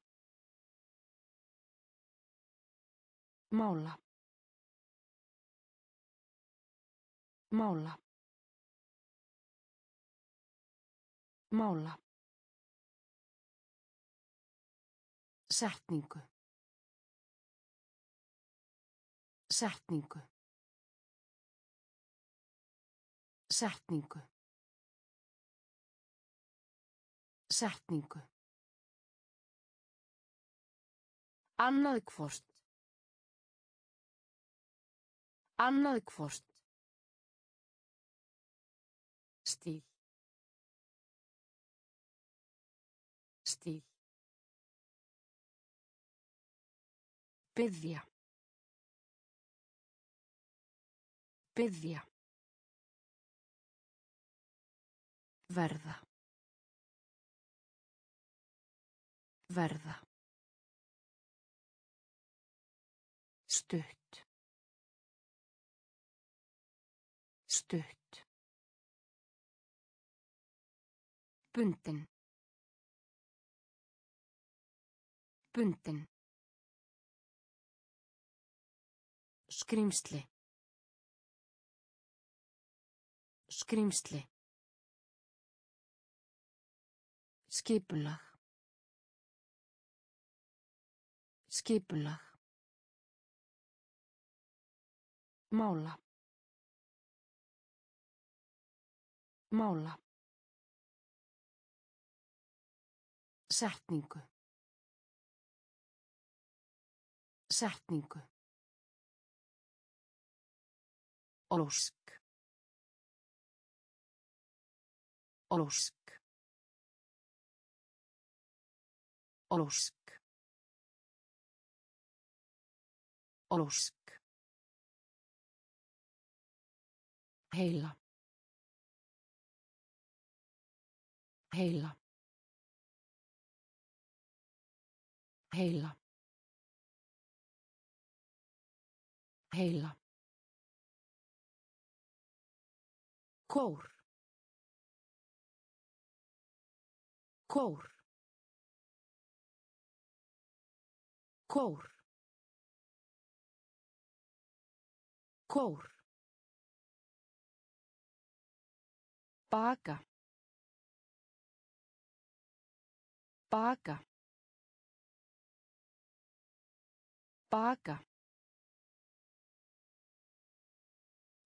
Mála. Mála. Mála. Setningu. Setningu. Setningu. Setningu. Annað hvort. Annað hvort. Byðja. Byðja. Verða. Verða. Stutt. Stutt. Bundin. Bundin. Skrimsli. Skrimsli. Skipulag. Skipulag. Mála. Mála. Setningu. Setningu. Olusk, olusk, olusk, olusk. Heila, heila, heila, heila. Kór. Kór. Kór. Kór. Baka. Baka. Baka.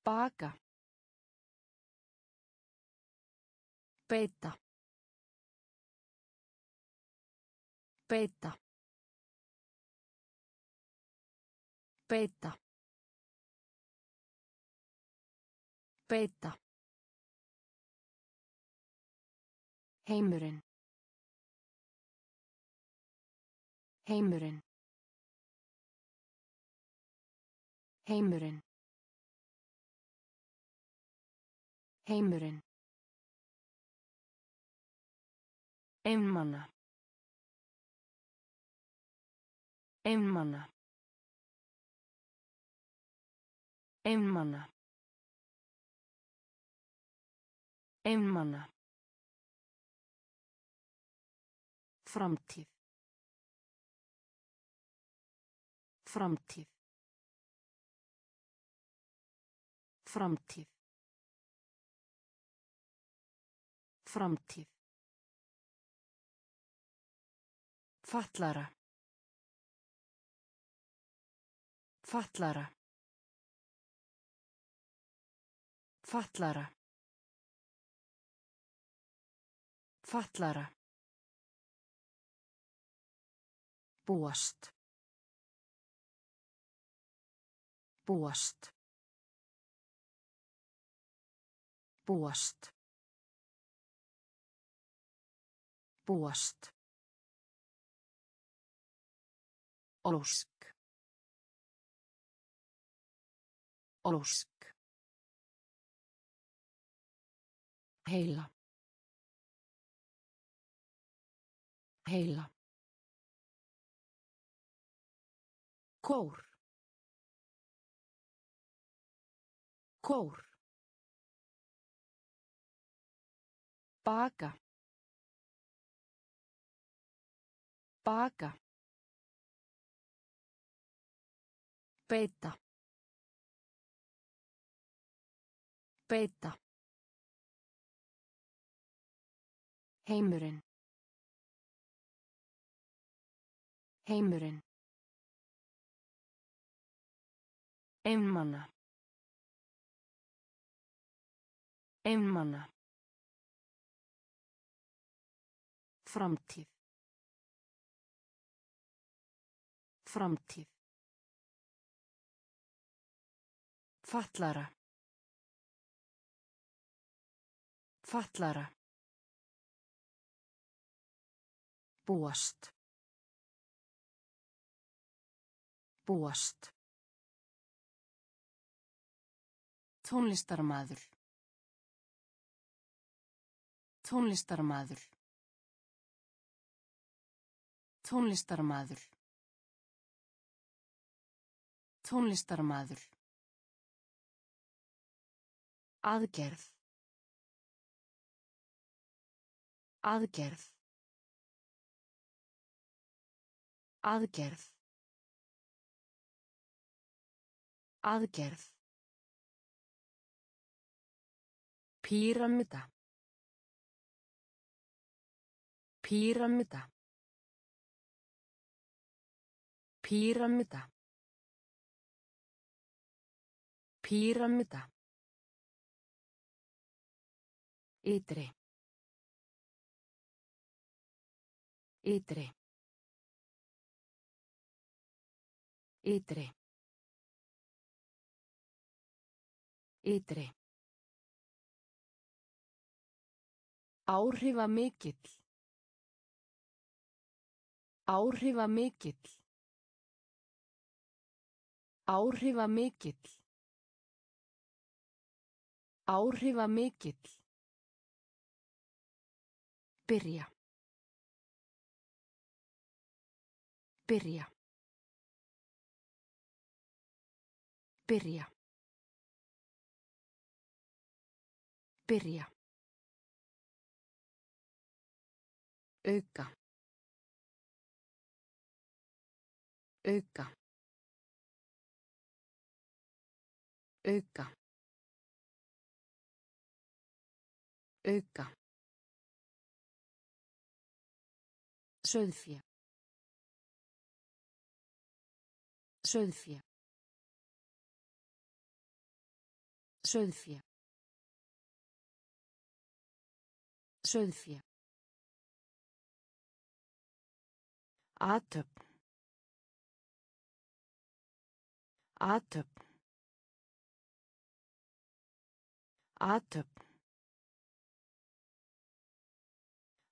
Baka. Beita. Beita. Beita. Beita. Heimurinn. Heimurinn. Heimurinn. Heimurinn. Einmana. Einmana. Einmana. Einmana. Framtíð. Framtíð. Framtíð. Framtíð. Fallara. Fallara. Fallara. Fallara. Búast. Búast. Búast. Búast. Ósk. Ósk. Heila. Heila. Kór. Kór. Baka. Baka. Beita. Beita. Heimurinn. Heimurinn. Einmana. Einmana. Framtíð. Framtíð. Fallara. Fallara. Búast. Búast. Tónlistarmaður. Tónlistarmaður. Tónlistarmaður. Tónlistarmaður. Aðgerð. Aðgerð. Aðgerð. Aðgerð. Píramida. Píramida. Píramida. Píramida. Ytri. Ytri. Ytri. Ytri. Áhrifamikill. Áhrifamikill. Áhrifamikill. Áhrifamikill. Byrja. Byrja. Byrja. Byrja. Auka. Auka. Auka. Auka. Sauðfé. Sauðfé. Sauðfé. Sauðfé. Atöp. Atöp. Atöp.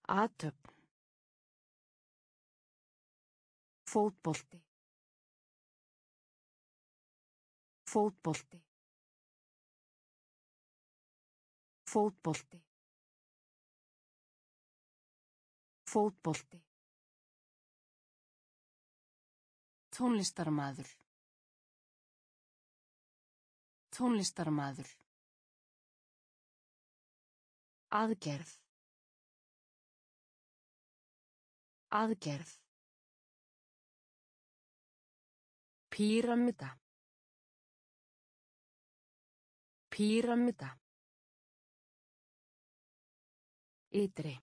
Atöp. Fótbolti. Fótbolti. Fótbolti. Fótbolti. Tónlistarmaður. Tónlistarmaður. Aðgerð. Aðgerð. Píramida. Píramida. Ytri.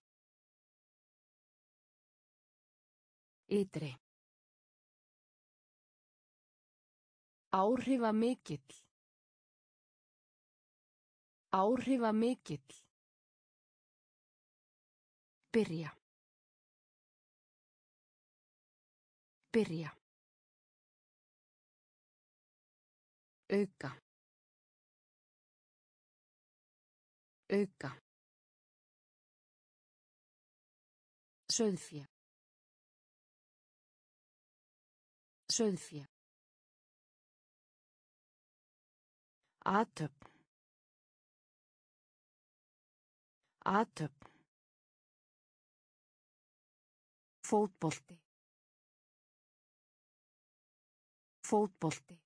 Ytri. Áhrifa mikill. Áhrifa mikill. Byrja. Byrja. Auka. Auka. Sauðfé. Sauðfé. Atöp. Atöp. Fótbolti. Fótbolti.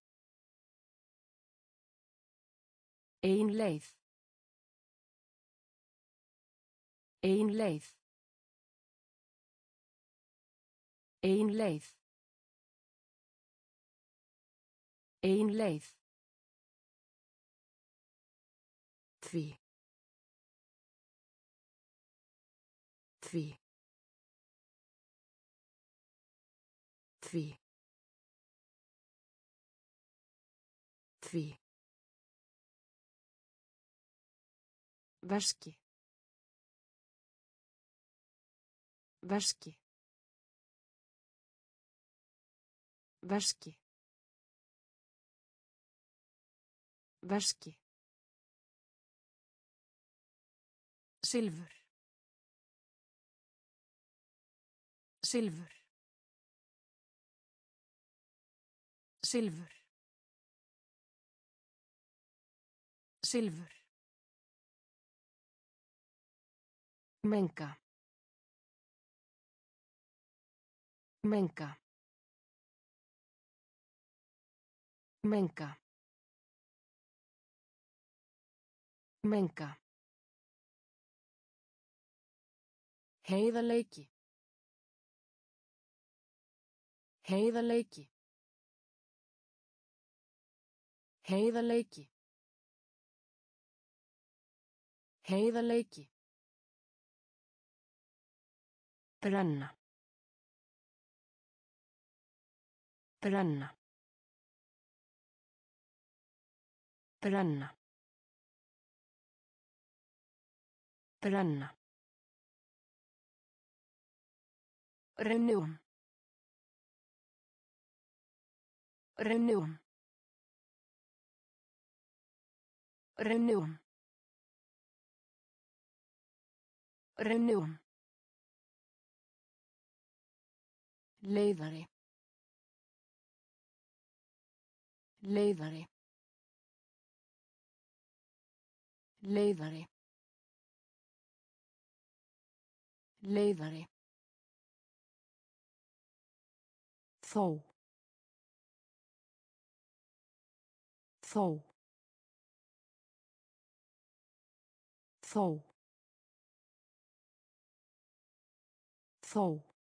Ein leið. Ein leið. Ein leið. Ein leið. Því. Því. Því. Því. Veski. Veski. Veski. Veski. Silfur. Silfur. Silfur. Silfur. Menga. Menga. Menga. Menga. Heiðarleiki. Heiðarleiki. Heiðarleiki. Heiðarleiki. Brenna. Brenna. Brenna. Brenna. Reunión. Reunión. Reunión. Reunión. Leiðari. Leiðari. Leiðari. Leiðari. Þó. Þó. Þó. Þó.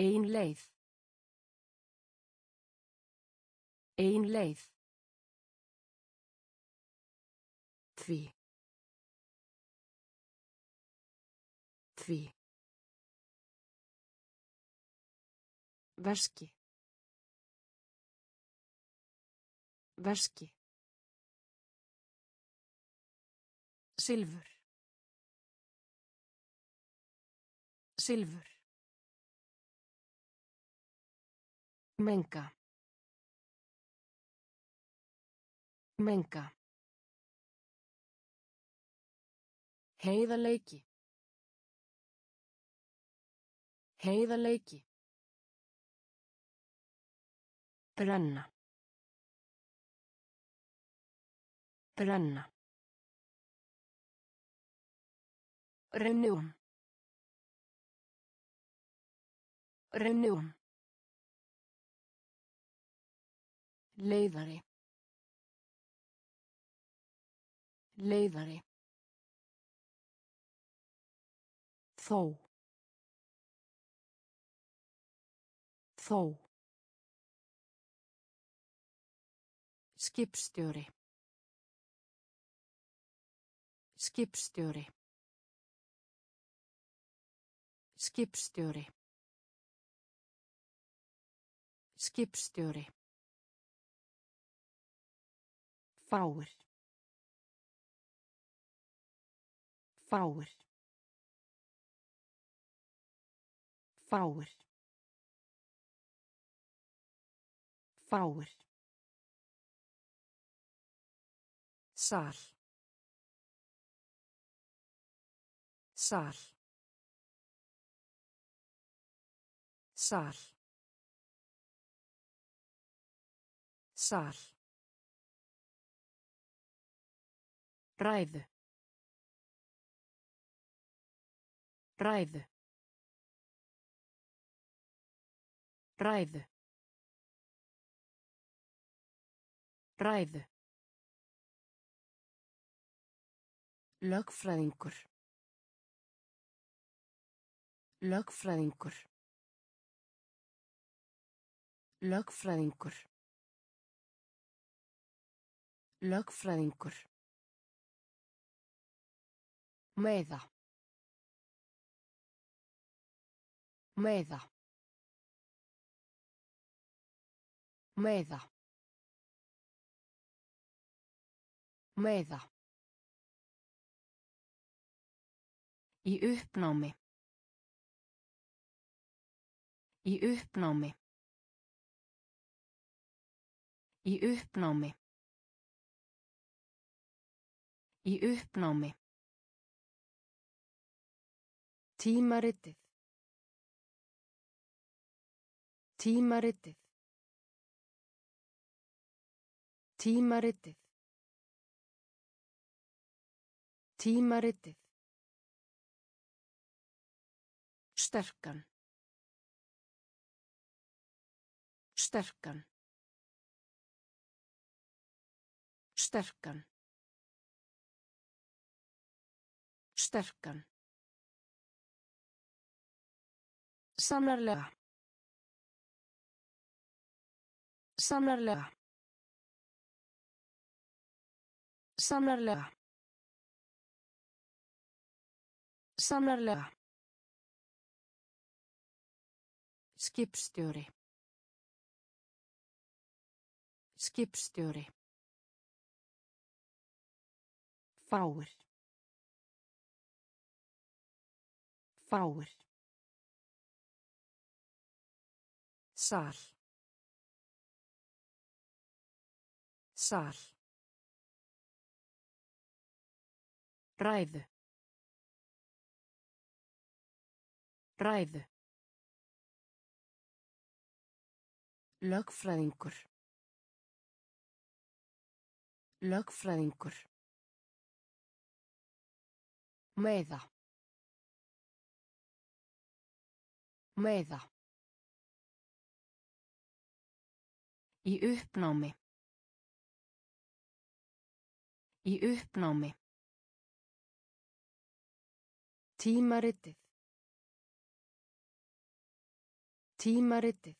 Ein leið. Ein leið. Því. Því. Veski. Veski. Silfur. Silfur. Menga. Menga. Heiðarleiki. Heiðarleiki. Brenna. Brenna. Reunión. Reunión. Leiðari. Leiðari. Þó. Þó. Skipstjóri. Skipstjóri. Skipstjóri. Skipstjóri. Fáir. Fáir. Fáir. Fáir. Sal. Sal. Sal. Sal. Ræðu. Ræðu. Ræðu. Ræðu. Lögfræðingur. Lögfræðingur. Lögfræðingur. Lögfræðingur. Meða. Meða. Meða. Meða. Í uppnámi. Í uppnámi. Í uppnámi. Í uppnámi. Tímaritið. Tímaritið. Tímaritið. Tímaritið. Sterkan. Sterkan. Sterkan. Sterkan. Sannarlega. Sannarlega. Sannarlega. Sannarlega. Skipstjóri. Skipstjóri. Fáir. Fáir. Sal. Sal. Ræðu. Ræðu. Lögfræðingur. Lögfræðingur. Meða. Meða. Í uppnámi. Í uppnámi. Tímaritið. Tímaritið.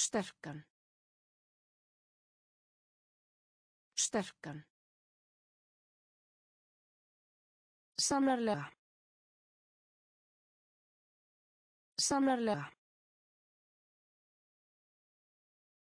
Sterkan. Sterkan. Sannarlega. Sannarlega.